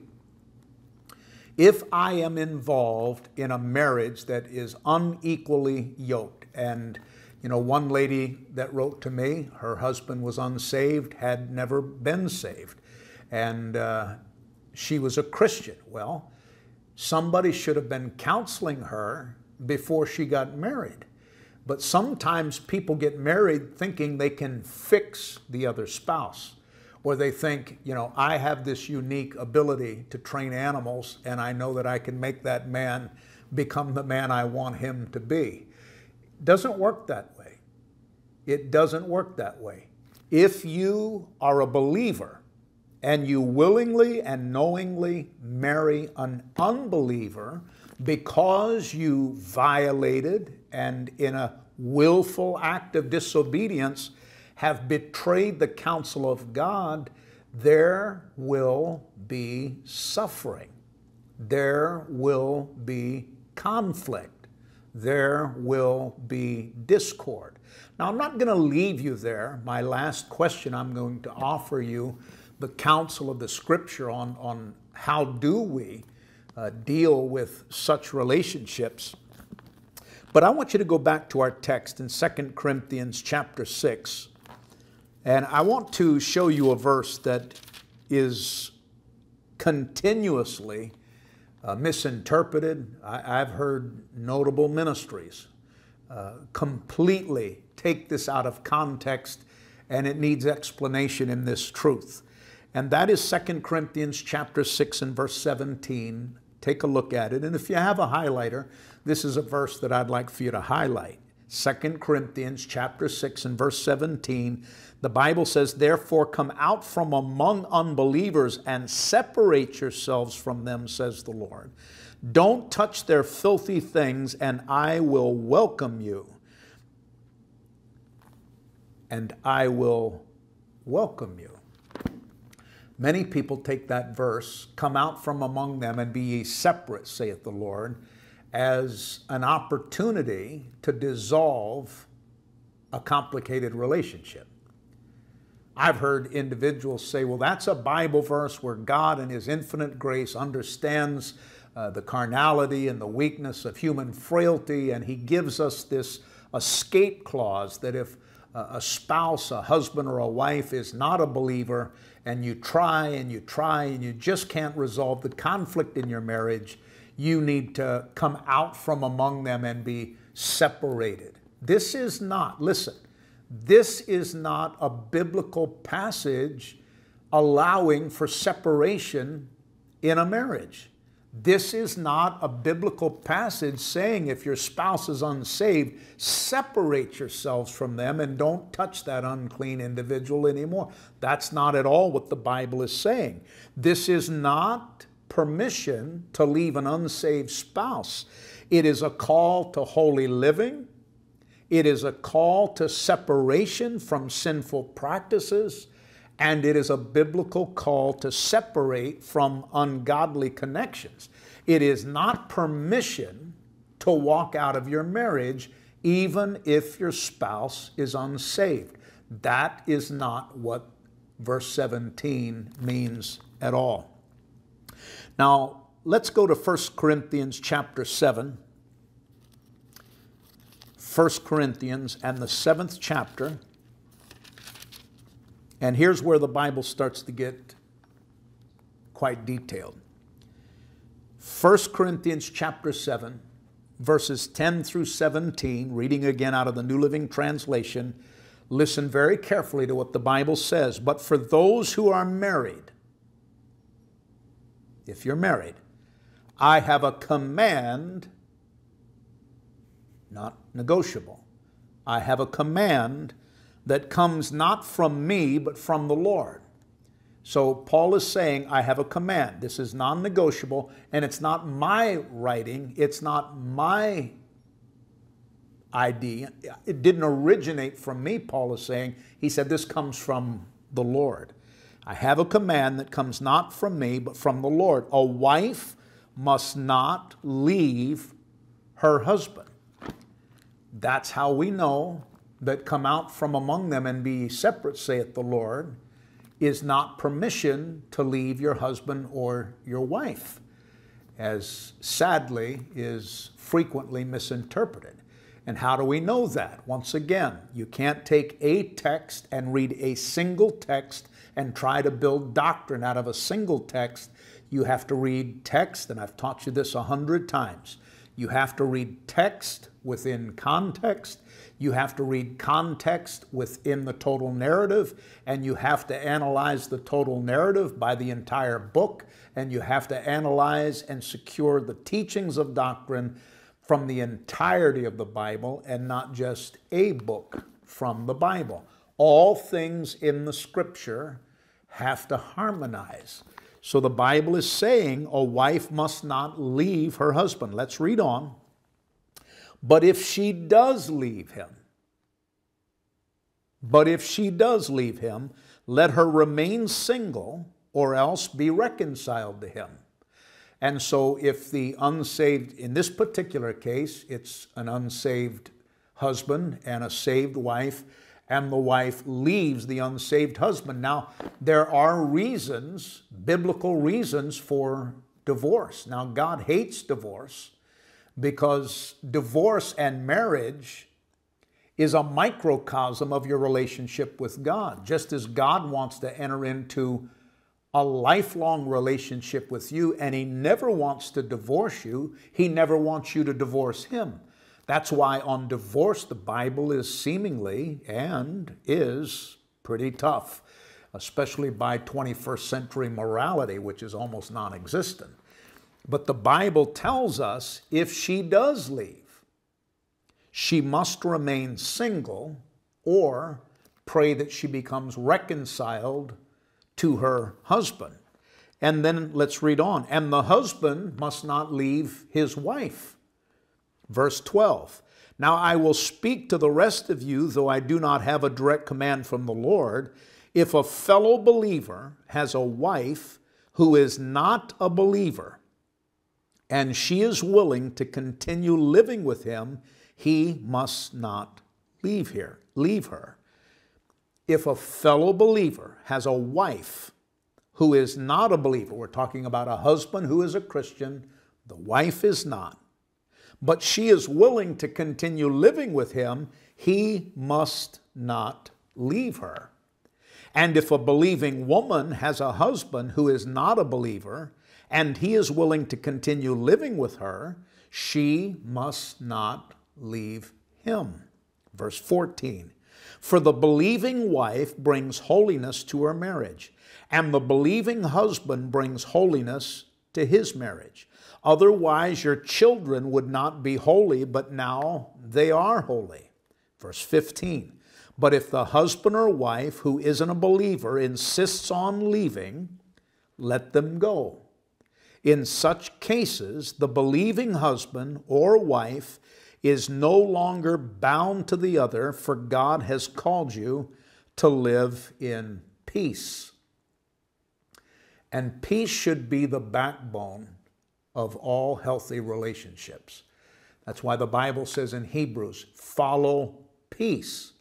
If I am involved in a marriage that is unequally yoked, and you know, one lady that wrote to me, her husband was unsaved, had never been saved, and uh, she was a Christian. Well, somebody should have been counseling her before she got married. But sometimes people get married thinking they can fix the other spouse. Or they think, you know, I have this unique ability to train animals and I know that I can make that man become the man I want him to be. It doesn't work that way. It doesn't work that way. If you are a believer and you willingly and knowingly marry an unbeliever because you violated and in a willful act of disobedience have betrayed the counsel of God, there will be suffering. There will be conflict. There will be discord. Now, I'm not going to leave you there. My last question I'm going to offer you the counsel of the scripture on, on how do we uh, deal with such relationships. But I want you to go back to our text in 2 Corinthians chapter 6. And I want to show you a verse that is continuously uh, misinterpreted. I, have heard notable ministries uh, completely take this out of context, and it needs explanation in this truth. And that is 2 Corinthians chapter 6 and verse 17. Take a look at it. And if you have a highlighter, this is a verse that I'd like for you to highlight. 2 Corinthians chapter 6 and verse 17, the Bible says, Therefore come out from among unbelievers and separate yourselves from them, says the Lord. Don't touch their filthy things, and I will welcome you. And I will welcome you. Many people take that verse, come out from among them and be ye separate, saith the Lord, as an opportunity to dissolve a complicated relationship. I've heard individuals say, well, that's a Bible verse where God, in His infinite grace, understands uh, the carnality and the weakness of human frailty, and He gives us this escape clause that if a spouse, a husband, or a wife is not a believer, and you try and you try and you just can't resolve the conflict in your marriage, you need to come out from among them and be separated. This is not, listen, this is not a biblical passage allowing for separation in a marriage. This is not a biblical passage saying if your spouse is unsaved, separate yourselves from them and don't touch that unclean individual anymore. That's not at all what the Bible is saying. This is not permission to leave an unsaved spouse. It is a call to holy living. It is a call to separation from sinful practices and it is a biblical call to separate from ungodly connections. It is not permission to walk out of your marriage even if your spouse is unsaved. That is not what verse 17 means at all. Now, let's go to 1 Corinthians chapter 7. 1 Corinthians and the seventh chapter. And here's where the Bible starts to get quite detailed. 1 Corinthians chapter 7, verses 10 through 17, reading again out of the New Living Translation, listen very carefully to what the Bible says. But for those who are married, if you're married, I have a command, not negotiable. I have a command that comes not from me, but from the Lord. So Paul is saying, I have a command. This is non negotiable, and it's not my writing, it's not my idea. It didn't originate from me, Paul is saying. He said, This comes from the Lord. I have a command that comes not from me, but from the Lord. A wife must not leave her husband. That's how we know that come out from among them and be separate, saith the Lord, is not permission to leave your husband or your wife, as sadly is frequently misinterpreted. And how do we know that? Once again, you can't take a text and read a single text and try to build doctrine out of a single text. You have to read text, and I've taught you this a hundred times. You have to read text within context. You have to read context within the total narrative, and you have to analyze the total narrative by the entire book, and you have to analyze and secure the teachings of doctrine from the entirety of the Bible and not just a book from the Bible. All things in the scripture have to harmonize. So the Bible is saying a wife must not leave her husband. Let's read on. But if she does leave him, but if she does leave him, let her remain single or else be reconciled to him. And so, if the unsaved, in this particular case, it's an unsaved husband and a saved wife, and the wife leaves the unsaved husband. Now, there are reasons, biblical reasons for divorce. Now, God hates divorce because divorce and marriage is a microcosm of your relationship with God. Just as God wants to enter into a lifelong relationship with you and he never wants to divorce you. He never wants you to divorce him. That's why on divorce, the Bible is seemingly and is pretty tough, especially by 21st century morality, which is almost non existent. But the Bible tells us if she does leave, she must remain single or pray that she becomes reconciled to her husband. And then let's read on. And the husband must not leave his wife. Verse 12. Now I will speak to the rest of you, though I do not have a direct command from the Lord. If a fellow believer has a wife who is not a believer, and she is willing to continue living with him, he must not leave here, leave her if a fellow believer has a wife who is not a believer, we're talking about a husband who is a Christian, the wife is not, but she is willing to continue living with him, he must not leave her. And if a believing woman has a husband who is not a believer, and he is willing to continue living with her, she must not leave him. Verse 14 for the believing wife brings holiness to her marriage, and the believing husband brings holiness to his marriage. Otherwise, your children would not be holy, but now they are holy. Verse 15. But if the husband or wife who isn't a believer insists on leaving, let them go. In such cases, the believing husband or wife is no longer bound to the other, for God has called you to live in peace. And peace should be the backbone of all healthy relationships. That's why the Bible says in Hebrews, follow peace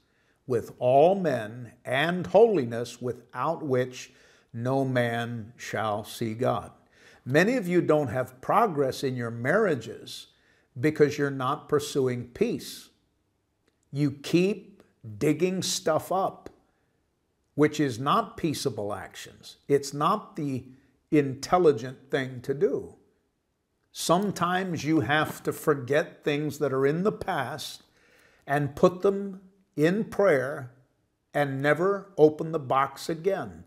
with all men and holiness, without which no man shall see God. Many of you don't have progress in your marriages because you're not pursuing peace. You keep digging stuff up, which is not peaceable actions. It's not the intelligent thing to do. Sometimes you have to forget things that are in the past and put them in prayer and never open the box again.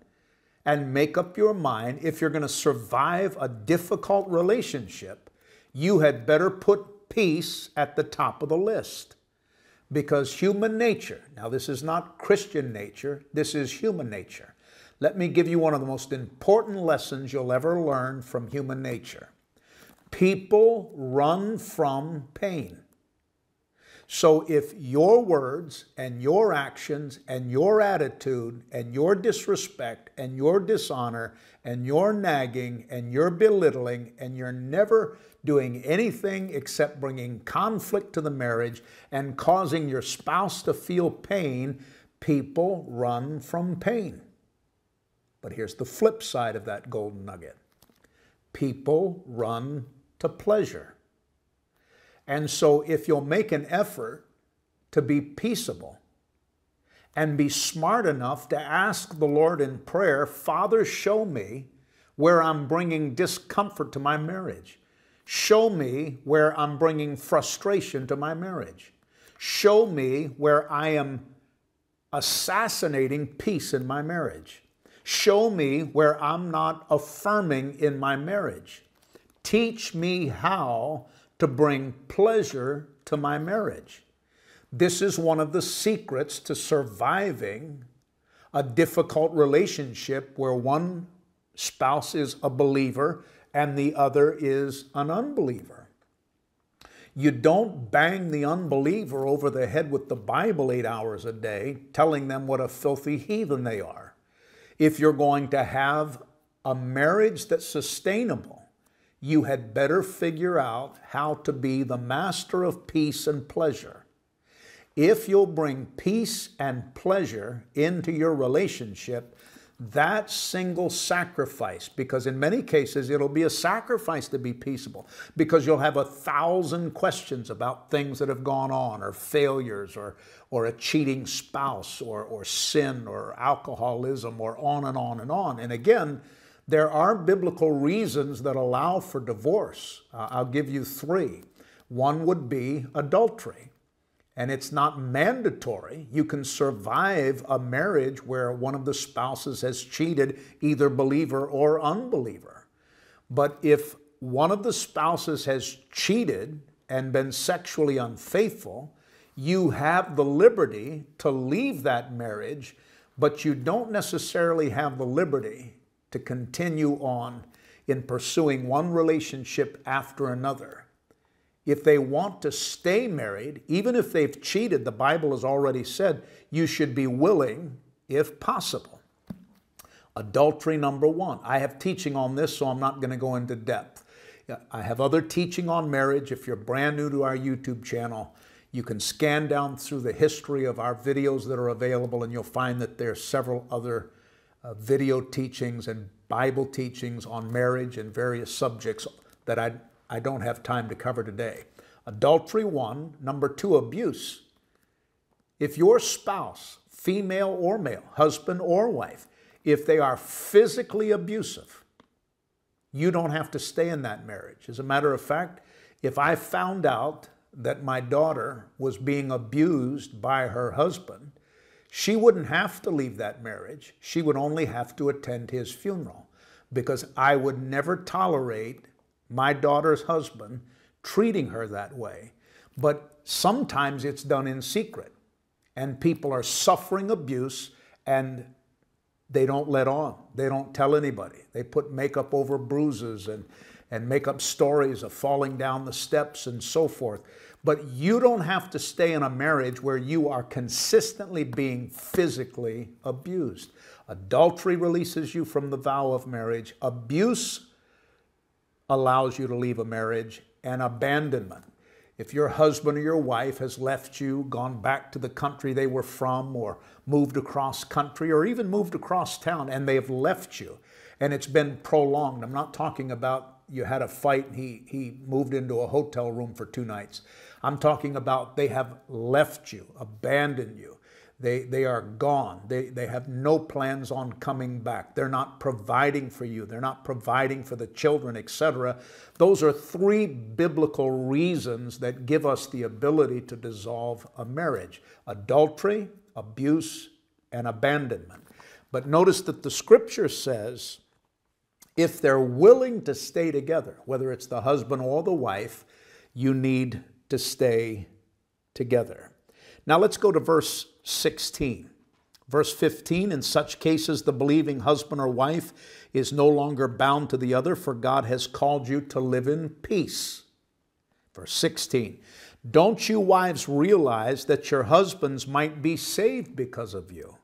And make up your mind if you're going to survive a difficult relationship, you had better put peace at the top of the list. Because human nature, now this is not Christian nature, this is human nature. let me give you one of the most important lessons you'll ever learn from human nature. People run from pain. So if your words and your actions and your attitude and your disrespect and your dishonor and your nagging and your belittling and you're never doing anything except bringing conflict to the marriage and causing your spouse to feel pain, people run from pain. But here's the flip side of that golden nugget people run to pleasure. And so, if you'll make an effort to be peaceable and be smart enough to ask the Lord in prayer, Father, show me where I'm bringing discomfort to my marriage. Show me where I'm bringing frustration to my marriage. Show me where I am assassinating peace in my marriage. Show me where I'm not affirming in my marriage. Teach me how to bring pleasure to my marriage. This is one of the secrets to surviving a difficult relationship where one spouse is a believer and the other is an unbeliever. You don't bang the unbeliever over the head with the Bible eight hours a day, telling them what a filthy heathen they are. If you're going to have a marriage that's sustainable, you had better figure out how to be the master of peace and pleasure. If you'll bring peace and pleasure into your relationship, that single sacrifice, because in many cases it'll be a sacrifice to be peaceable, because you'll have a thousand questions about things that have gone on, or failures, or, or a cheating spouse, or, or sin, or alcoholism, or on and on and on. And again, there are biblical reasons that allow for divorce. Uh, I'll give you three. One would be adultery and it's not mandatory. You can survive a marriage where one of the spouses has cheated, either believer or unbeliever. But if one of the spouses has cheated and been sexually unfaithful, you have the liberty to leave that marriage, but you don't necessarily have the liberty to continue on in pursuing one relationship after another if they want to stay married, even if they've cheated, the Bible has already said you should be willing if possible. Adultery, number one. I have teaching on this, so I'm not going to go into depth. I have other teaching on marriage. If you're brand new to our YouTube channel, you can scan down through the history of our videos that are available, and you'll find that there are several other uh, video teachings and Bible teachings on marriage and various subjects that I I don't have time to cover today. Adultery, one. Number two, abuse. If your spouse, female or male, husband or wife, if they are physically abusive, you don't have to stay in that marriage. As a matter of fact, if I found out that my daughter was being abused by her husband, she wouldn't have to leave that marriage. She would only have to attend his funeral because I would never tolerate my daughter's husband treating her that way. But sometimes it's done in secret, and people are suffering abuse and they don't let on. They don't tell anybody. They put makeup over bruises and, and make up stories of falling down the steps and so forth. But you don't have to stay in a marriage where you are consistently being physically abused. Adultery releases you from the vow of marriage. Abuse allows you to leave a marriage, and abandonment. If your husband or your wife has left you, gone back to the country they were from, or moved across country, or even moved across town, and they have left you, and it's been prolonged. I'm not talking about you had a fight and he, he moved into a hotel room for two nights. I'm talking about they have left you, abandoned you. They, they are gone. They, they have no plans on coming back. They're not providing for you. They're not providing for the children, etc. Those are three biblical reasons that give us the ability to dissolve a marriage adultery, abuse, and abandonment. But notice that the scripture says if they're willing to stay together, whether it's the husband or the wife, you need to stay together. Now let's go to verse 16. Verse 15 In such cases, the believing husband or wife is no longer bound to the other, for God has called you to live in peace. Verse 16 Don't you wives realize that your husbands might be saved because of you?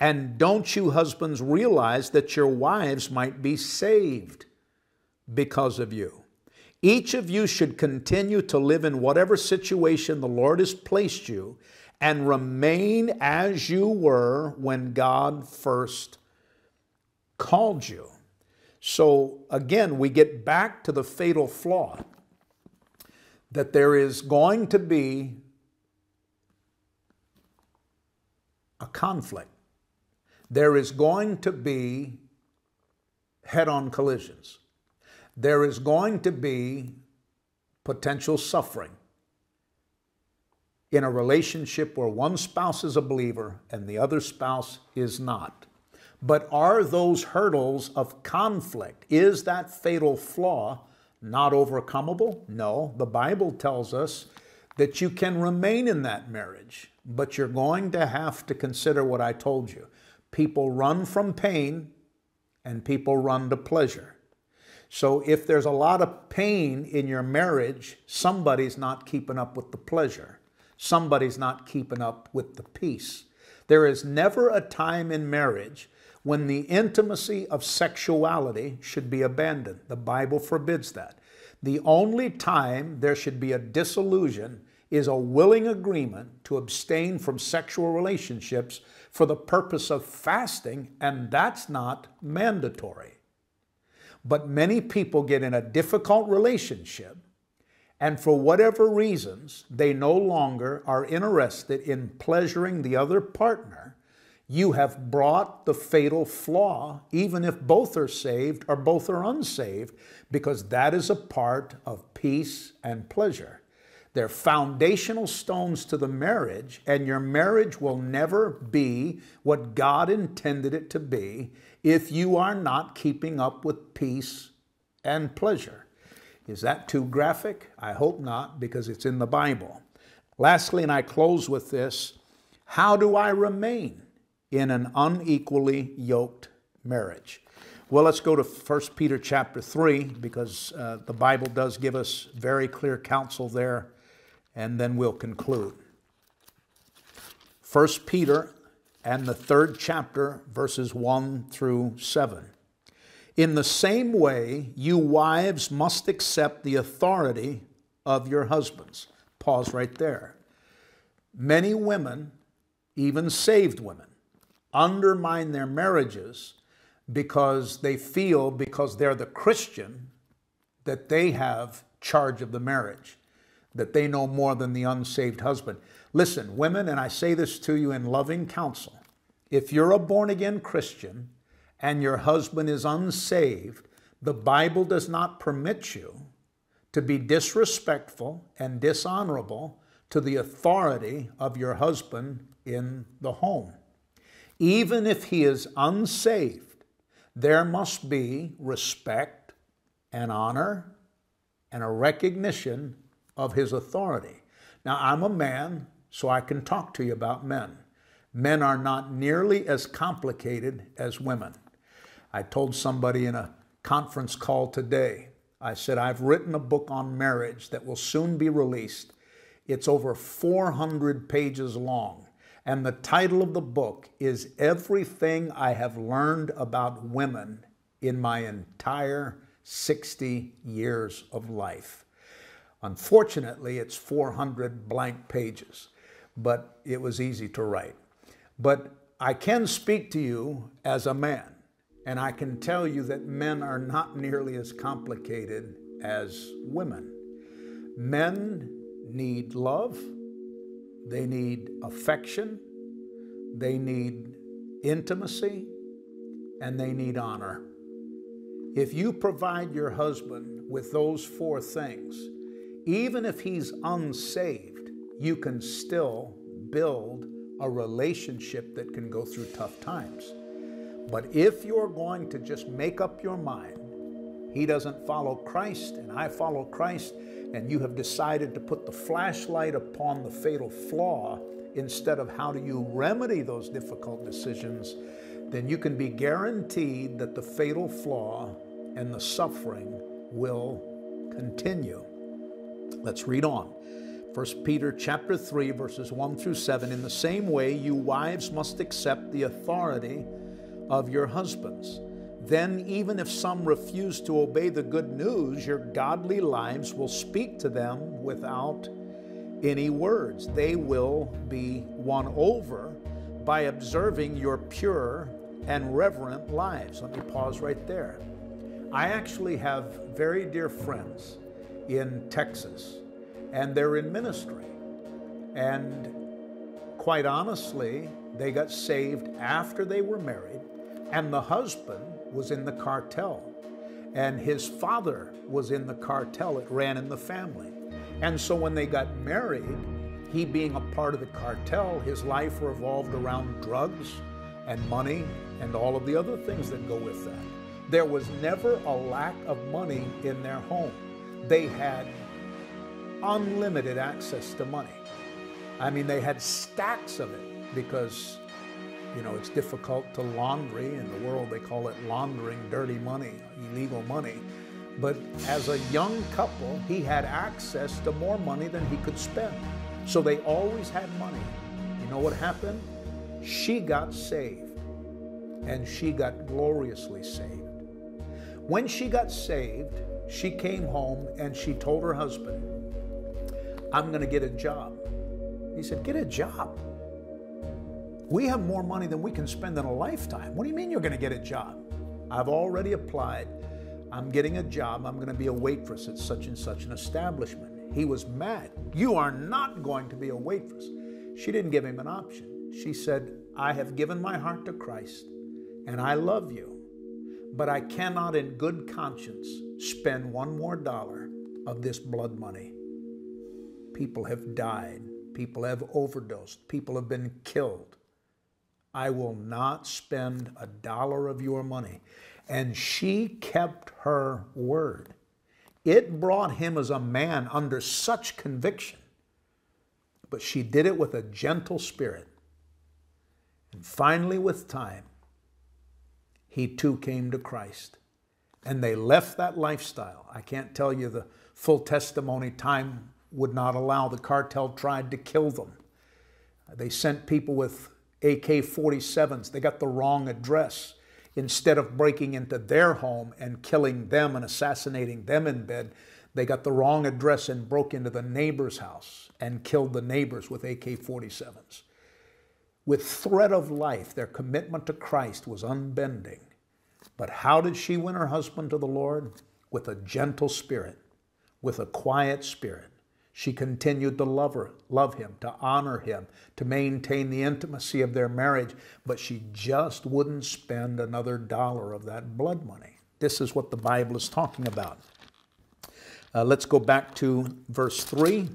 And don't you husbands realize that your wives might be saved because of you? Each of you should continue to live in whatever situation the Lord has placed you and remain as you were when God first called you. So again, we get back to the fatal flaw that there is going to be a conflict. There is going to be head on collisions. There is going to be potential suffering in a relationship where one spouse is a believer and the other spouse is not. But are those hurdles of conflict, is that fatal flaw not overcomable? No. The Bible tells us that you can remain in that marriage, but you're going to have to consider what I told you. People run from pain and people run to pleasure. So if there's a lot of pain in your marriage, somebody's not keeping up with the pleasure somebody's not keeping up with the peace. There is never a time in marriage when the intimacy of sexuality should be abandoned. The Bible forbids that. The only time there should be a disillusion is a willing agreement to abstain from sexual relationships for the purpose of fasting, and that's not mandatory. But many people get in a difficult relationship and for whatever reasons they no longer are interested in pleasuring the other partner, you have brought the fatal flaw, even if both are saved or both are unsaved, because that is a part of peace and pleasure. They're foundational stones to the marriage, and your marriage will never be what God intended it to be if you are not keeping up with peace and pleasure. Is that too graphic? I hope not, because it's in the Bible. Lastly, and I close with this how do I remain in an unequally yoked marriage? Well, let's go to 1 Peter chapter 3 because uh, the Bible does give us very clear counsel there, and then we'll conclude. 1 Peter and the third chapter, verses 1 through 7. In the same way, you wives must accept the authority of your husbands. Pause right there. Many women, even saved women, undermine their marriages because they feel, because they're the Christian, that they have charge of the marriage, that they know more than the unsaved husband. Listen, women, and I say this to you in loving counsel if you're a born again Christian, and your husband is unsaved, the Bible does not permit you to be disrespectful and dishonorable to the authority of your husband in the home. Even if he is unsaved, there must be respect and honor and a recognition of his authority. Now, I'm a man, so I can talk to you about men. Men are not nearly as complicated as women. I told somebody in a conference call today, I said, I've written a book on marriage that will soon be released. It's over 400 pages long. And the title of the book is Everything I Have Learned About Women in My Entire 60 Years of Life. Unfortunately, it's 400 blank pages, but it was easy to write. But I can speak to you as a man. And I can tell you that men are not nearly as complicated as women. Men need love, they need affection, they need intimacy, and they need honor. If you provide your husband with those four things, even if he's unsaved, you can still build a relationship that can go through tough times. But if you're going to just make up your mind, he doesn't follow Christ and I follow Christ, and you have decided to put the flashlight upon the fatal flaw instead of how do you remedy those difficult decisions, then you can be guaranteed that the fatal flaw and the suffering will continue. Let's read on. 1 Peter chapter 3 verses 1 through 7 in the same way you wives must accept the authority of your husbands. Then even if some refuse to obey the good news, your godly lives will speak to them without any words. They will be won over by observing your pure and reverent lives. Let me pause right there. I actually have very dear friends in Texas, and they're in ministry. And quite honestly, they got saved after they were married, and the husband was in the cartel, and his father was in the cartel. It ran in the family. And so when they got married, he being a part of the cartel, his life revolved around drugs and money and all of the other things that go with that. There was never a lack of money in their home. They had unlimited access to money. I mean, they had stacks of it because, you know, it's difficult to laundry. In the world, they call it laundering dirty money, illegal money. But as a young couple, he had access to more money than he could spend. So they always had money. You know what happened? She got saved, and she got gloriously saved. When she got saved, she came home and she told her husband, I'm going to get a job. He said, Get a job. We have more money than we can spend in a lifetime. What do you mean you're going to get a job? I've already applied. I'm getting a job. I'm going to be a waitress at such and such an establishment. He was mad. You are not going to be a waitress. She didn't give him an option. She said, I have given my heart to Christ and I love you but I cannot in good conscience spend one more dollar of this blood money. People have died, people have overdosed, people have been killed. I will not spend a dollar of your money. And she kept her word. It brought him as a man under such conviction, but she did it with a gentle spirit. And finally, with time, he too came to Christ. And they left that lifestyle. I can't tell you the full testimony, time would not allow. The cartel tried to kill them. They sent people with AK 47s, they got the wrong address. Instead of breaking into their home and killing them and assassinating them in bed, they got the wrong address and broke into the neighbor's house and killed the neighbors with AK 47s. With threat of life, their commitment to Christ was unbending. But how did she win her husband to the Lord? With a gentle spirit, with a quiet spirit. She continued to love her, love him, to honor him, to maintain the intimacy of their marriage, but she just wouldn't spend another dollar of that blood money. This is what the Bible is talking about. Uh, let's go back to verse 3.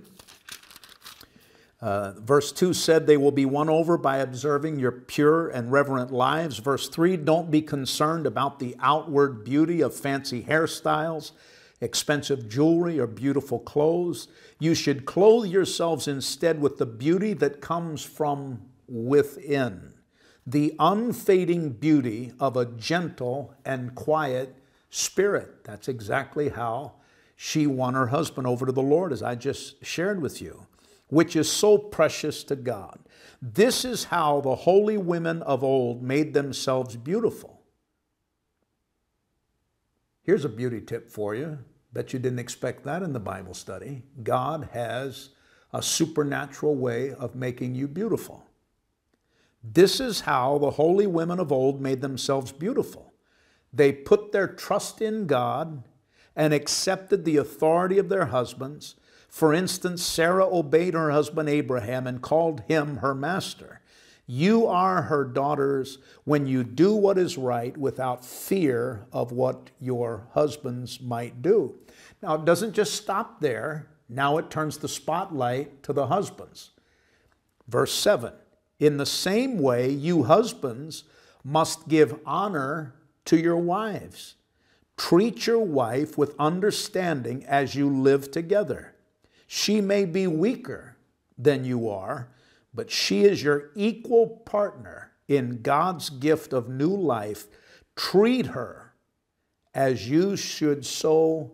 Uh, verse 2 said, They will be won over by observing your pure and reverent lives. Verse 3 Don't be concerned about the outward beauty of fancy hairstyles, expensive jewelry, or beautiful clothes. You should clothe yourselves instead with the beauty that comes from within, the unfading beauty of a gentle and quiet spirit. That's exactly how she won her husband over to the Lord, as I just shared with you which is so precious to God. This is how the holy women of old made themselves beautiful. Here's a beauty tip for you. Bet you didn't expect that in the Bible study. God has a supernatural way of making you beautiful. This is how the holy women of old made themselves beautiful. They put their trust in God and accepted the authority of their husbands for instance, Sarah obeyed her husband Abraham and called him her master. You are her daughters when you do what is right without fear of what your husbands might do. Now, it doesn't just stop there. Now it turns the spotlight to the husbands. Verse 7 In the same way, you husbands must give honor to your wives. Treat your wife with understanding as you live together. She may be weaker than you are, but she is your equal partner in God's gift of new life. Treat her as you should so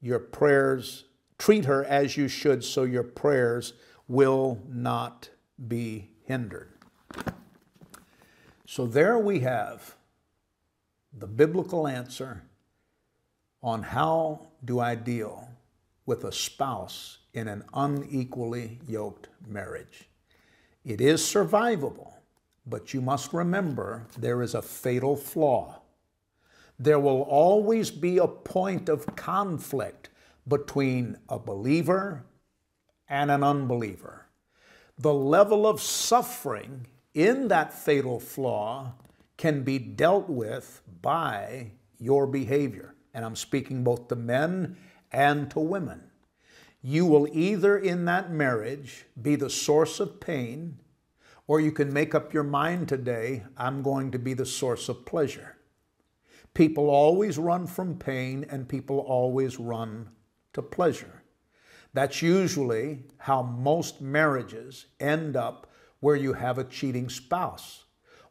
your prayers, treat her as you should so your prayers will not be hindered. So there we have the biblical answer on how do I deal with a spouse in an unequally yoked marriage. It is survivable, but you must remember there is a fatal flaw. There will always be a point of conflict between a believer and an unbeliever. The level of suffering in that fatal flaw can be dealt with by your behavior. And I'm speaking both to men and to women. You will either in that marriage be the source of pain, or you can make up your mind today, I'm going to be the source of pleasure. People always run from pain and people always run to pleasure. That's usually how most marriages end up where you have a cheating spouse.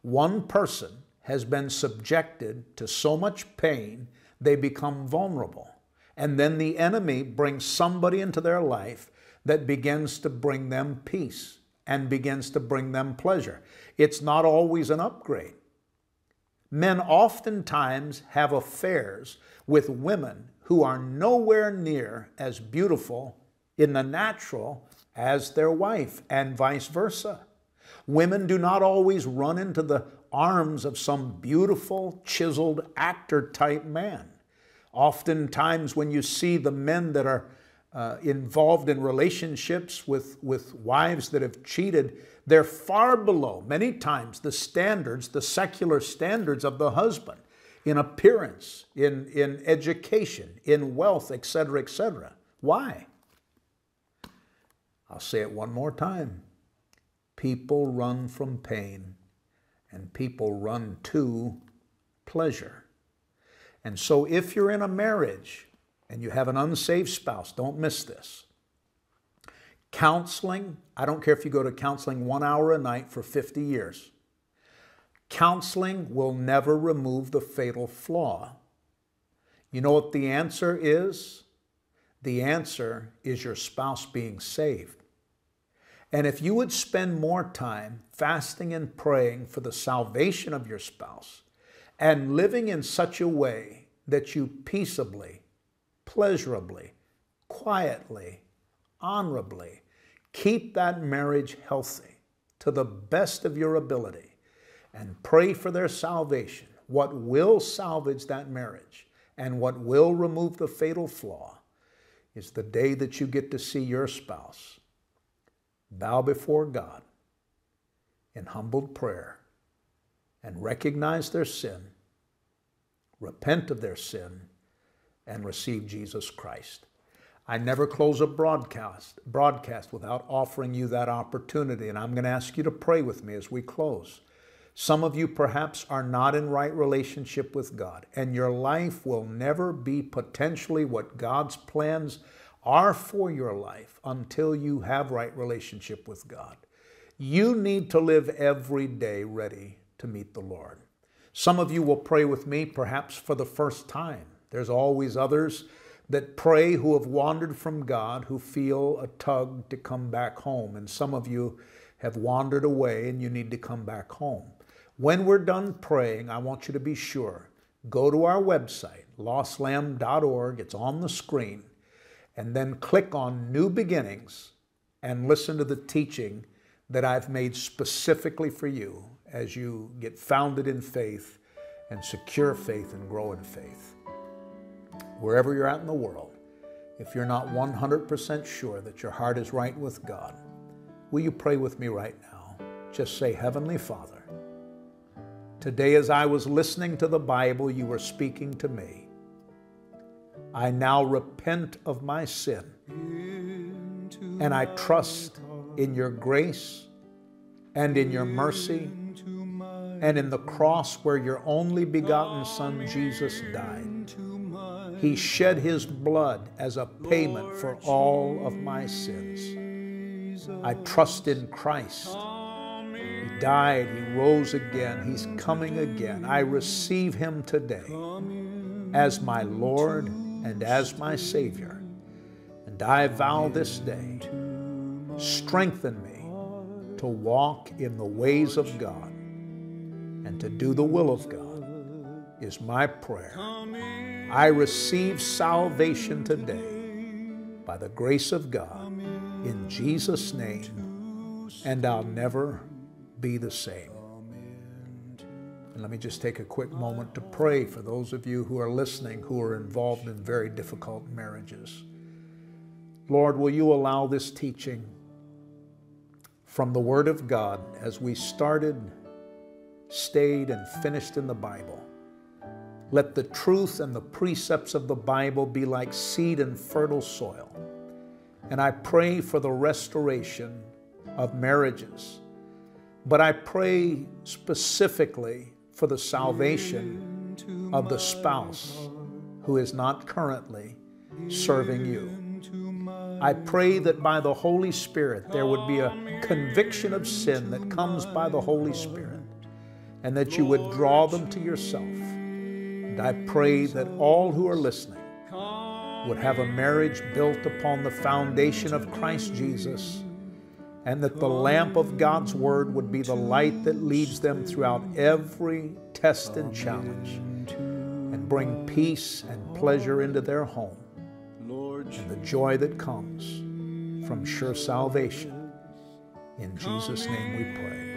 One person has been subjected to so much pain, they become vulnerable. And then the enemy brings somebody into their life that begins to bring them peace and begins to bring them pleasure. It's not always an upgrade. Men oftentimes have affairs with women who are nowhere near as beautiful in the natural as their wife, and vice versa. Women do not always run into the arms of some beautiful, chiseled actor type man. Oftentimes, when you see the men that are uh, involved in relationships with, with wives that have cheated, they're far below, many times, the standards, the secular standards of the husband in appearance, in, in education, in wealth, etc., etc. Why? I'll say it one more time. People run from pain and people run to pleasure. And so if you're in a marriage and you have an unsaved spouse, don't miss this. Counseling, I don't care if you go to counseling one hour a night for 50 years. Counseling will never remove the fatal flaw. You know what the answer is? The answer is your spouse being saved. And if you would spend more time fasting and praying for the salvation of your spouse and living in such a way that you peaceably, pleasurably, quietly, honorably keep that marriage healthy to the best of your ability and pray for their salvation, what will salvage that marriage and what will remove the fatal flaw is the day that you get to see your spouse bow before God in humbled prayer and recognize their sin, repent of their sin, and receive Jesus Christ. I never close a broadcast, broadcast without offering you that opportunity, and I'm going to ask you to pray with me as we close. Some of you perhaps are not in right relationship with God, and your life will never be potentially what God's plans are for your life until you have right relationship with God. You need to live every day ready to meet the Lord. Some of you will pray with me perhaps for the first time. There's always others that pray who have wandered from God, who feel a tug to come back home. And some of you have wandered away and you need to come back home. When we're done praying, I want you to be sure, go to our website, lostlamb.org. It's on the screen and then click on New Beginnings and listen to the teaching that I've made specifically for you as you get founded in faith and secure faith and grow in faith. Wherever you're at in the world, if you're not 100% sure that your heart is right with God, will you pray with me right now? Just say, Heavenly Father, today as I was listening to the Bible, you were speaking to me. I now repent of my sin. And I trust in your grace and in your mercy and in the cross where your only begotten Son Jesus died. He shed his blood as a payment for all of my sins. I trust in Christ. He died, He rose again, He's coming again. I receive Him today as my Lord and as my Savior. And I vow this day, strengthen me to walk in the ways of God and to do the will of God is my prayer. I receive salvation today by the grace of God in Jesus' name, and I'll never be the same. And let me just take a quick moment to pray for those of you who are listening who are involved in very difficult marriages. Lord, will you allow this teaching from the Word of God as we started, stayed, and finished in the Bible? Let the truth and the precepts of the Bible be like seed in fertile soil. And I pray for the restoration of marriages. But I pray specifically for the salvation of the spouse who is not currently serving you. I pray that by the Holy Spirit there would be a conviction of sin that comes by the Holy Spirit and that you would draw them to yourself and I pray that all who are listening would have a marriage built upon the foundation of Christ Jesus, and that the lamp of God's Word would be the light that leads them throughout every test and challenge, and bring peace and pleasure into their home, and the joy that comes from sure salvation. In Jesus' name we pray.